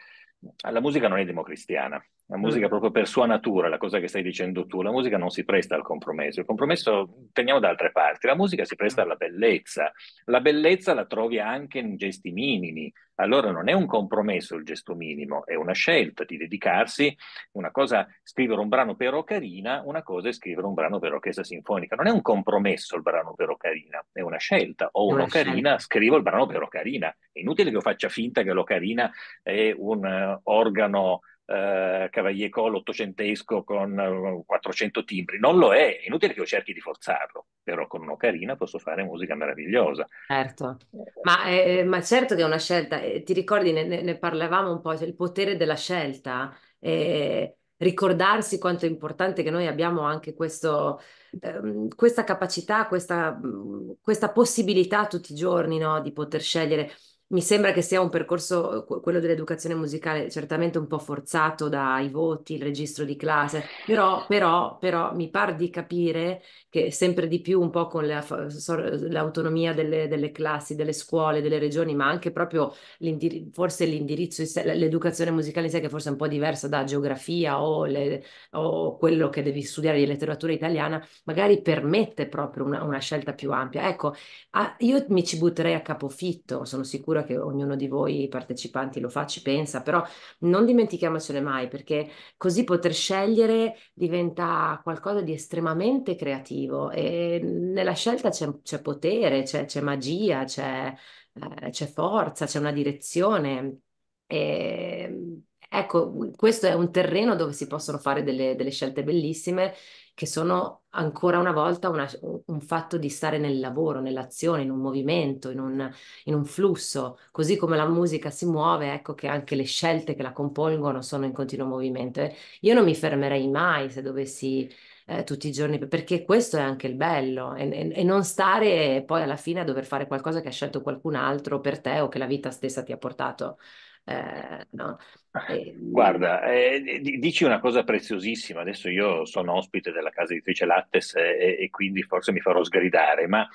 la musica non è democristiana La musica mm. proprio per sua natura, la cosa che stai dicendo tu, la musica non si presta al compromesso, il compromesso teniamo da altre parti, la musica si presta alla bellezza, la bellezza la trovi anche in gesti minimi, allora non è un compromesso il gesto minimo, è una scelta di dedicarsi, una cosa scrivere un brano per Ocarina, una cosa è scrivere un brano per orchestra sinfonica, non è un compromesso il brano per Ocarina, è una scelta, ho un'Ocarina, scrivo il brano per Ocarina, è inutile che io faccia finta che l'Ocarina è un uh, organo eh, Cavalier Cole ottocentesco con uh, eh, 400 timbri, non lo è, è inutile che io cerchi di forzarlo, però con un'ocarina posso fare musica meravigliosa. Certo, ma, eh, ma certo che è una scelta, eh, ti ricordi, ne, ne, parlavamo un po', cioè il potere della scelta, eh, ricordarsi quanto è importante che noi abbiamo anche questo, ehm, questa capacità, questa, questa possibilità tutti i giorni no, di poter scegliere mi sembra che sia un percorso, quello dell'educazione musicale, certamente un po' forzato dai voti, il registro di classe, però, però, però mi par di capire che sempre di più un po' con la, l'autonomia delle, delle, classi, delle scuole, delle regioni, ma anche proprio l'indir- forse l'indirizzo, l'educazione musicale in sé che forse è un po' diversa da geografia o, le, o quello che devi studiare di letteratura italiana, magari permette proprio una, una scelta più ampia. Ecco, ah, io mi ci butterei a capofitto, sono sicura sicura che ognuno di voi partecipanti lo fa, ci pensa, però non dimentichiamocene mai perché così poter scegliere diventa qualcosa di estremamente creativo e nella scelta c'è, c'è potere, c'è, c'è magia, c'è, eh, c'è forza, c'è una direzione. E, ecco, questo è un terreno dove si possono fare delle, delle scelte bellissime che sono ancora una volta una, un fatto di stare nel lavoro, nell'azione, in un movimento, in un, in un, flusso, così come la musica si muove, ecco che anche le scelte che la compongono sono in continuo movimento. Io non mi fermerei mai se dovessi eh, tutti i giorni, perché questo è anche il bello, e, e, e, non stare poi alla fine a dover fare qualcosa che ha scelto qualcun altro per te o che la vita stessa ti ha portato. Eh, no. Eh, Guarda, eh, dici una cosa preziosissima, adesso io sono ospite della casa editrice Lattes e, e quindi forse mi farò sgridare, ma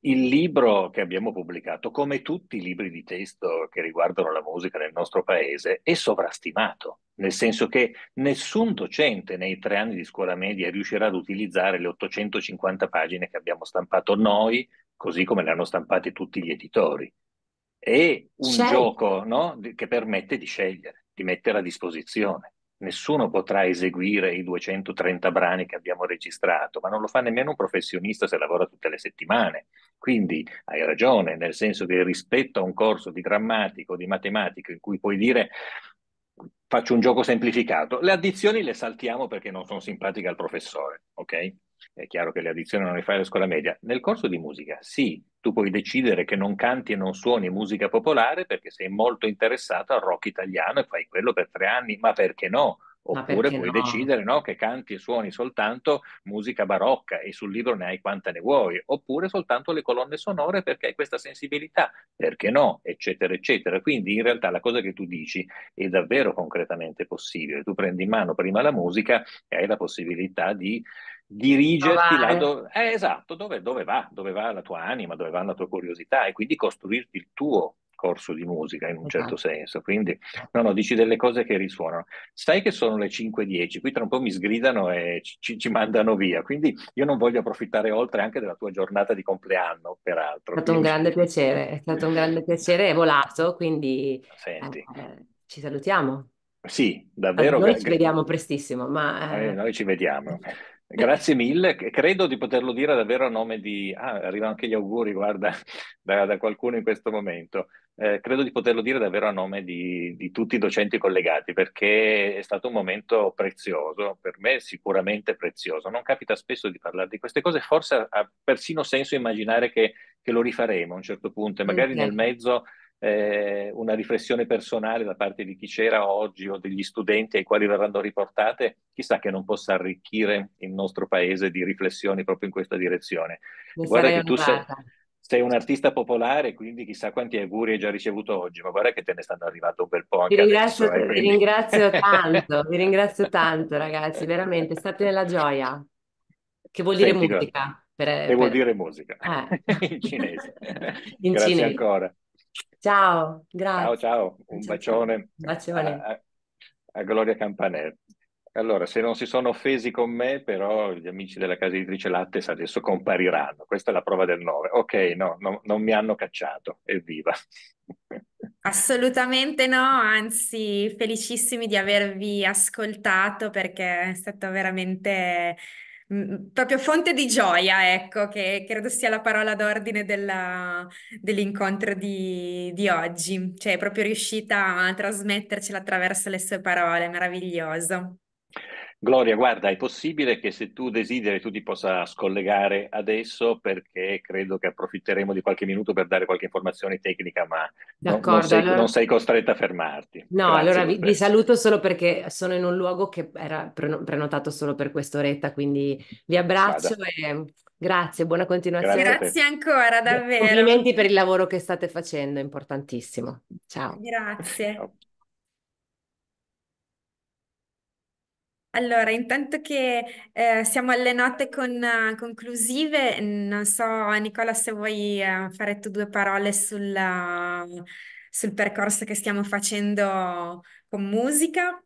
il libro che abbiamo pubblicato, come tutti i libri di testo che riguardano la musica nel nostro paese, è sovrastimato, nel senso che nessun docente nei tre anni di scuola media riuscirà ad utilizzare le 850 pagine che abbiamo stampato noi, così come le hanno stampate tutti gli editori. È un Scegli. gioco no? che permette di scegliere di mettere a disposizione. Nessuno potrà eseguire i 230 brani che abbiamo registrato, ma non lo fa nemmeno un professionista se lavora tutte le settimane. Quindi hai ragione, nel senso che rispetto a un corso di grammatica o di matematica in cui puoi dire faccio un gioco semplificato, le addizioni le saltiamo perché non sono simpatiche al professore, ok? È chiaro che le addizioni non le fai alla scuola media. Nel corso di musica, sì, tu puoi decidere che non canti e non suoni musica popolare perché sei molto interessato al rock italiano e fai quello per tre anni, ma perché no? Oppure puoi no? decidere no, che canti e suoni soltanto musica barocca e sul libro ne hai quanta ne vuoi, oppure soltanto le colonne sonore perché hai questa sensibilità, perché no, eccetera, eccetera. Quindi in realtà la cosa che tu dici è davvero concretamente possibile. Tu prendi in mano prima la musica e hai la possibilità di dirigerti là dove, eh, esatto, dove, dove, va, dove va la tua anima, dove va la tua curiosità e quindi costruirti il tuo corso di musica in un certo esatto. senso. Quindi, no, no, dici delle cose che risuonano. Sai che sono le 5.10, qui tra un po' mi sgridano e ci, ci, mandano via, quindi io non voglio approfittare oltre anche della tua giornata di compleanno, peraltro. È stato quindi... un grande piacere, è stato un grande piacere, è volato, quindi eh, ci salutiamo. Sì, davvero. Allora, noi ci vediamo prestissimo, ma... Eh... noi ci vediamo. Grazie mille, credo di poterlo dire davvero a nome di... Ah, arrivano anche gli auguri, guarda, da, da qualcuno in questo momento. Eh, credo di poterlo dire davvero a nome di, di, tutti i docenti collegati, perché è stato un momento prezioso, per me sicuramente prezioso. Non capita spesso di parlare di queste cose, forse ha persino senso immaginare che, che lo rifaremo a un certo punto, e magari okay. nel mezzo eh, una riflessione personale da parte di chi c'era oggi o degli studenti ai quali verranno riportate, chissà che non possa arricchire il nostro paese di riflessioni proprio in questa direzione. Mi guarda che tu sei, sei, un artista popolare, quindi chissà quanti auguri hai già ricevuto oggi, ma guarda che te ne stanno arrivando un bel po'. Anche vi ringrazio, adesso, eh, quindi... vi ringrazio tanto, vi ringrazio tanto ragazzi, veramente, state nella gioia, che vuol dire Senti, musica. Per, che per... vuol dire musica eh. in cinese. In Grazie cinese. ancora. Ciao, grazie. Ciao, ciao, un bacione. Bacione. A, a Gloria Campanelli. Allora, se non si sono offesi con me, però gli amici della casa editrice Lattes adesso compariranno. Questa è la prova del 9. Ok, no, no non mi hanno cacciato. Evviva. Assolutamente no, anzi felicissimi di avervi ascoltato perché è stato veramente mm, proprio fonte di gioia, ecco, che credo sia la parola d'ordine della- dell'incontro di, di oggi. Cioè, è proprio riuscita a trasmettercela attraverso le sue parole, meraviglioso. Gloria, guarda, è possibile che se tu desideri tu ti possa scollegare adesso perché credo che approfitteremo di qualche minuto per dare qualche informazione tecnica, ma no- non D'accordo, sei, allora... non sei costretta a fermarti. No, Grazie allora lo vi, vi saluto solo perché sono in un luogo che era preno- prenotato solo per quest'oretta, quindi vi abbraccio Vada, e grazie, buona continuazione. Grazie ancora, davvero. Complimenti per il lavoro che state facendo, è importantissimo. Ciao. Grazie. Ciao. Allora, intanto che eh, siamo alle note con, eh, conclusive, non so, Nicola, se vuoi eh, fare tu due parole sulla- sul percorso che stiamo facendo con musica.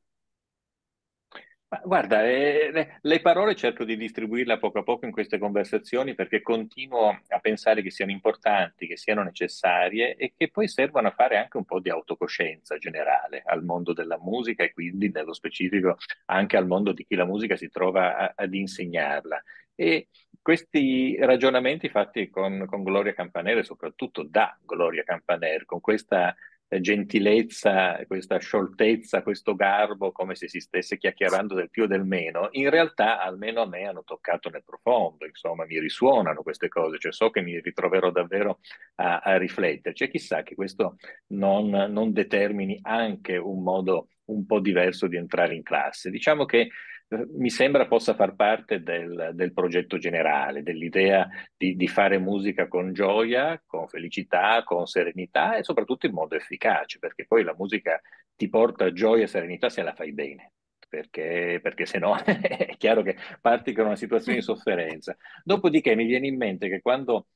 Guarda, eh, le, le parole cerco di distribuirle a poco a poco in queste conversazioni perché continuo a pensare che siano importanti, che siano necessarie e che poi servono a fare anche un po' di autocoscienza generale al mondo della musica e quindi nello specifico anche al mondo di chi la musica si trova a- ad insegnarla. E questi ragionamenti fatti con, con Gloria Campanere, soprattutto da Gloria Campanere, con questa gentilezza, questa scioltezza, questo garbo, come se si stesse chiacchierando del più o del meno, in realtà almeno a me hanno toccato nel profondo, insomma, mi risuonano queste cose, cioè so che mi ritroverò davvero a, a rifletterci e chissà che questo non, non determini anche un modo un po' diverso di entrare in classe. Diciamo che mi sembra possa far parte del, del progetto generale, dell'idea di, di fare musica con gioia, con felicità, con serenità e soprattutto in modo efficace, perché poi la musica ti porta gioia e serenità se la fai bene. Perché, perché se no è chiaro che parti con una situazione di sofferenza. Dopodiché mi viene in mente che quando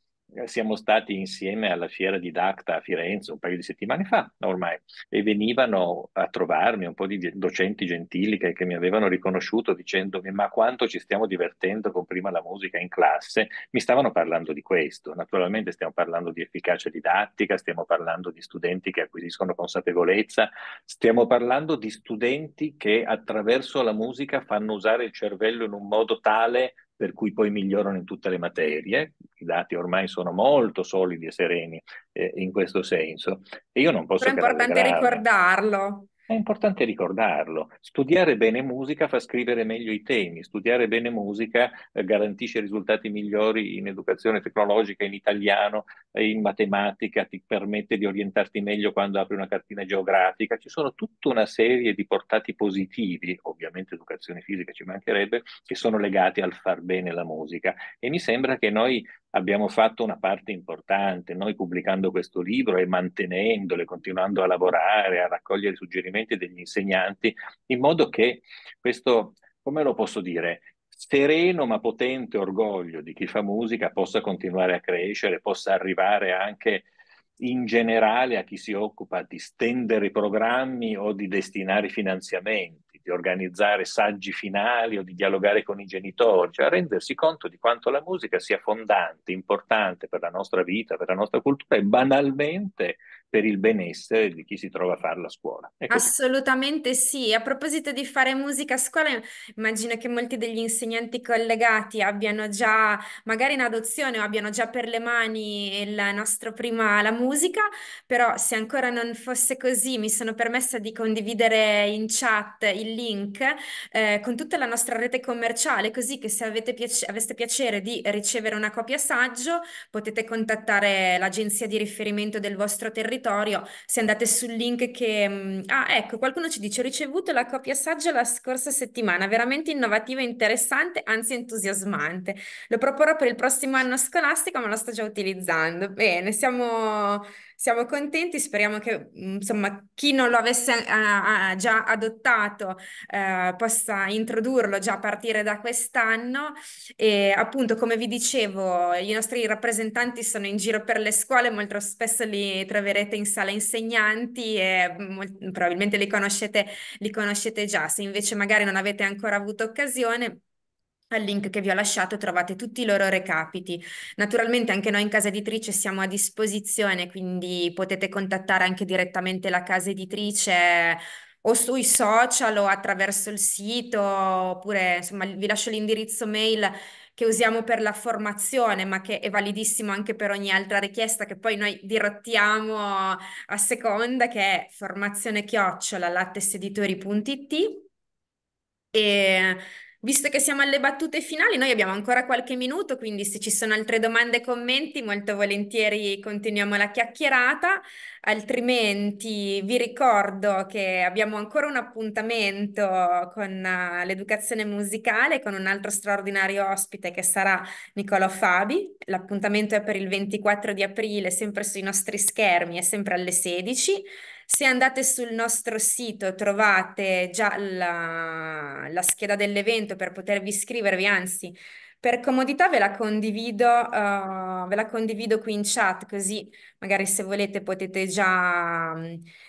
siamo stati insieme alla fiera di Dacta a Firenze un paio di settimane fa ormai e venivano a trovarmi un po' di docenti gentili che, che mi avevano riconosciuto dicendomi ma quanto ci stiamo divertendo con prima la musica in classe, mi stavano parlando di questo. Naturalmente stiamo parlando di efficacia didattica, stiamo parlando di studenti che acquisiscono consapevolezza, stiamo parlando di studenti che attraverso la musica fanno usare il cervello in un modo tale per cui poi migliorano in tutte le materie. I dati ormai sono molto solidi e sereni eh, in questo senso e io non posso Però è importante ricordarlo. È importante ricordarlo. Studiare bene musica fa scrivere meglio i temi. Studiare bene musica eh, garantisce risultati migliori in educazione tecnologica, in italiano, e in matematica, ti permette di orientarti meglio quando apri una cartina geografica. Ci sono tutta una serie di portati positivi, ovviamente educazione fisica ci mancherebbe, che sono legati al far bene la musica. E mi sembra che noi abbiamo fatto una parte importante, noi pubblicando questo libro e mantenendolo, e continuando a lavorare, a raccogliere suggerimenti degli insegnanti, in modo che questo, come lo posso dire, sereno ma potente orgoglio di chi fa musica possa continuare a crescere, possa arrivare anche in generale a chi si occupa di stendere i programmi o di destinare i finanziamenti di organizzare saggi finali o di dialogare con i genitori, cioè a rendersi conto di quanto la musica sia fondante, importante per la nostra vita, per la nostra cultura e banalmente per il benessere di chi si trova a fare la scuola. Assolutamente sì. A proposito di fare musica a scuola, immagino che molti degli insegnanti collegati abbiano già, magari in adozione o abbiano già per le mani il nostro prima la musica, però se ancora non fosse così, mi sono permessa di condividere in chat il link eh, con tutta la nostra rete commerciale, così che se avete piace- aveste piacere di ricevere una copia saggio, potete contattare l'agenzia di riferimento del vostro territorio. Se andate sul link che... mm, Ah, ecco, qualcuno ci dice, ho ricevuto la copia saggio la scorsa settimana, veramente innovativa e interessante, anzi entusiasmante. Lo proporrò per il prossimo anno scolastico, ma lo sto già utilizzando. Bene, siamo, siamo contenti, speriamo che insomma, chi non lo avesse uh, già adottato uh, possa introdurlo già a partire da quest'anno. E appunto come vi dicevo i nostri rappresentanti sono in giro per le scuole, molto spesso li troverete in sala insegnanti e probabilmente li conoscete, li conoscete già, se invece magari non avete ancora avuto occasione al link che vi ho lasciato trovate tutti i loro recapiti. Naturalmente anche noi in casa editrice siamo a disposizione, quindi potete contattare anche direttamente la casa editrice o sui social o attraverso il sito, oppure insomma vi lascio l'indirizzo mail che usiamo per la formazione, ma che è validissimo anche per ogni altra richiesta che poi noi dirottiamo a seconda, che è formazione chiocciola latteseditori.it. E Visto che siamo alle battute finali, noi abbiamo ancora qualche minuto, quindi se ci sono altre domande e commenti, molto volentieri continuiamo la chiacchierata, altrimenti vi ricordo che abbiamo ancora un appuntamento con uh, l'educazione musicale, con un altro straordinario ospite che sarà Nicolò Fabi. L'appuntamento è per il 24 di aprile, sempre sui nostri schermi, è sempre alle 16. Se andate sul nostro sito trovate già la, la scheda dell'evento per potervi iscrivervi, anzi per comodità ve la condivido, uh, ve la condivido qui in chat così magari se volete potete già,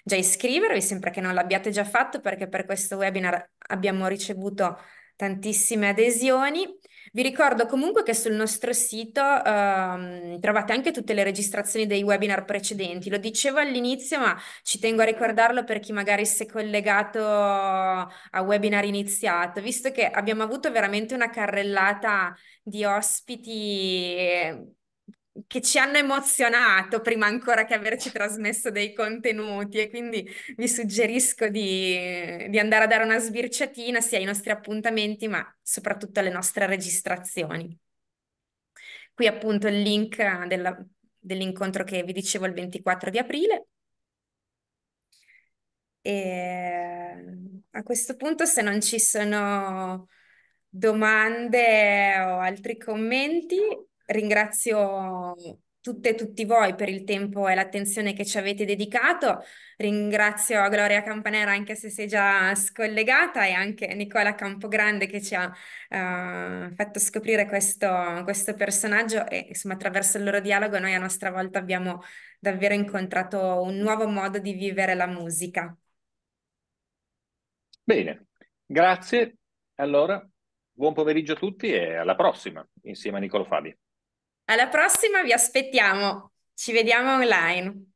già iscrivervi, sempre che non l'abbiate già fatto perché per questo webinar abbiamo ricevuto tantissime adesioni. Vi ricordo comunque che sul nostro sito um, trovate anche tutte le registrazioni dei webinar precedenti. Lo dicevo all'inizio, ma ci tengo a ricordarlo per chi magari si è collegato a webinar iniziato, visto che abbiamo avuto veramente una carrellata di ospiti che ci hanno emozionato prima ancora che averci trasmesso dei contenuti e quindi vi suggerisco di, di, andare a dare una sbirciatina sia ai nostri appuntamenti ma soprattutto alle nostre registrazioni. Qui appunto il link della, dell'incontro che vi dicevo il 24 di aprile. E a questo punto se non ci sono domande o altri commenti ringrazio tutte e tutti voi per il tempo e l'attenzione che ci avete dedicato. Ringrazio Gloria Campanera anche se sei già scollegata e anche Nicola Campogrande che ci ha uh, fatto scoprire questo, questo personaggio e insomma attraverso il loro dialogo noi a nostra volta abbiamo davvero incontrato un nuovo modo di vivere la musica. Bene, grazie. Allora, buon pomeriggio a tutti e alla prossima insieme a Nicolo Fabi. Alla prossima, vi aspettiamo. Ci vediamo online.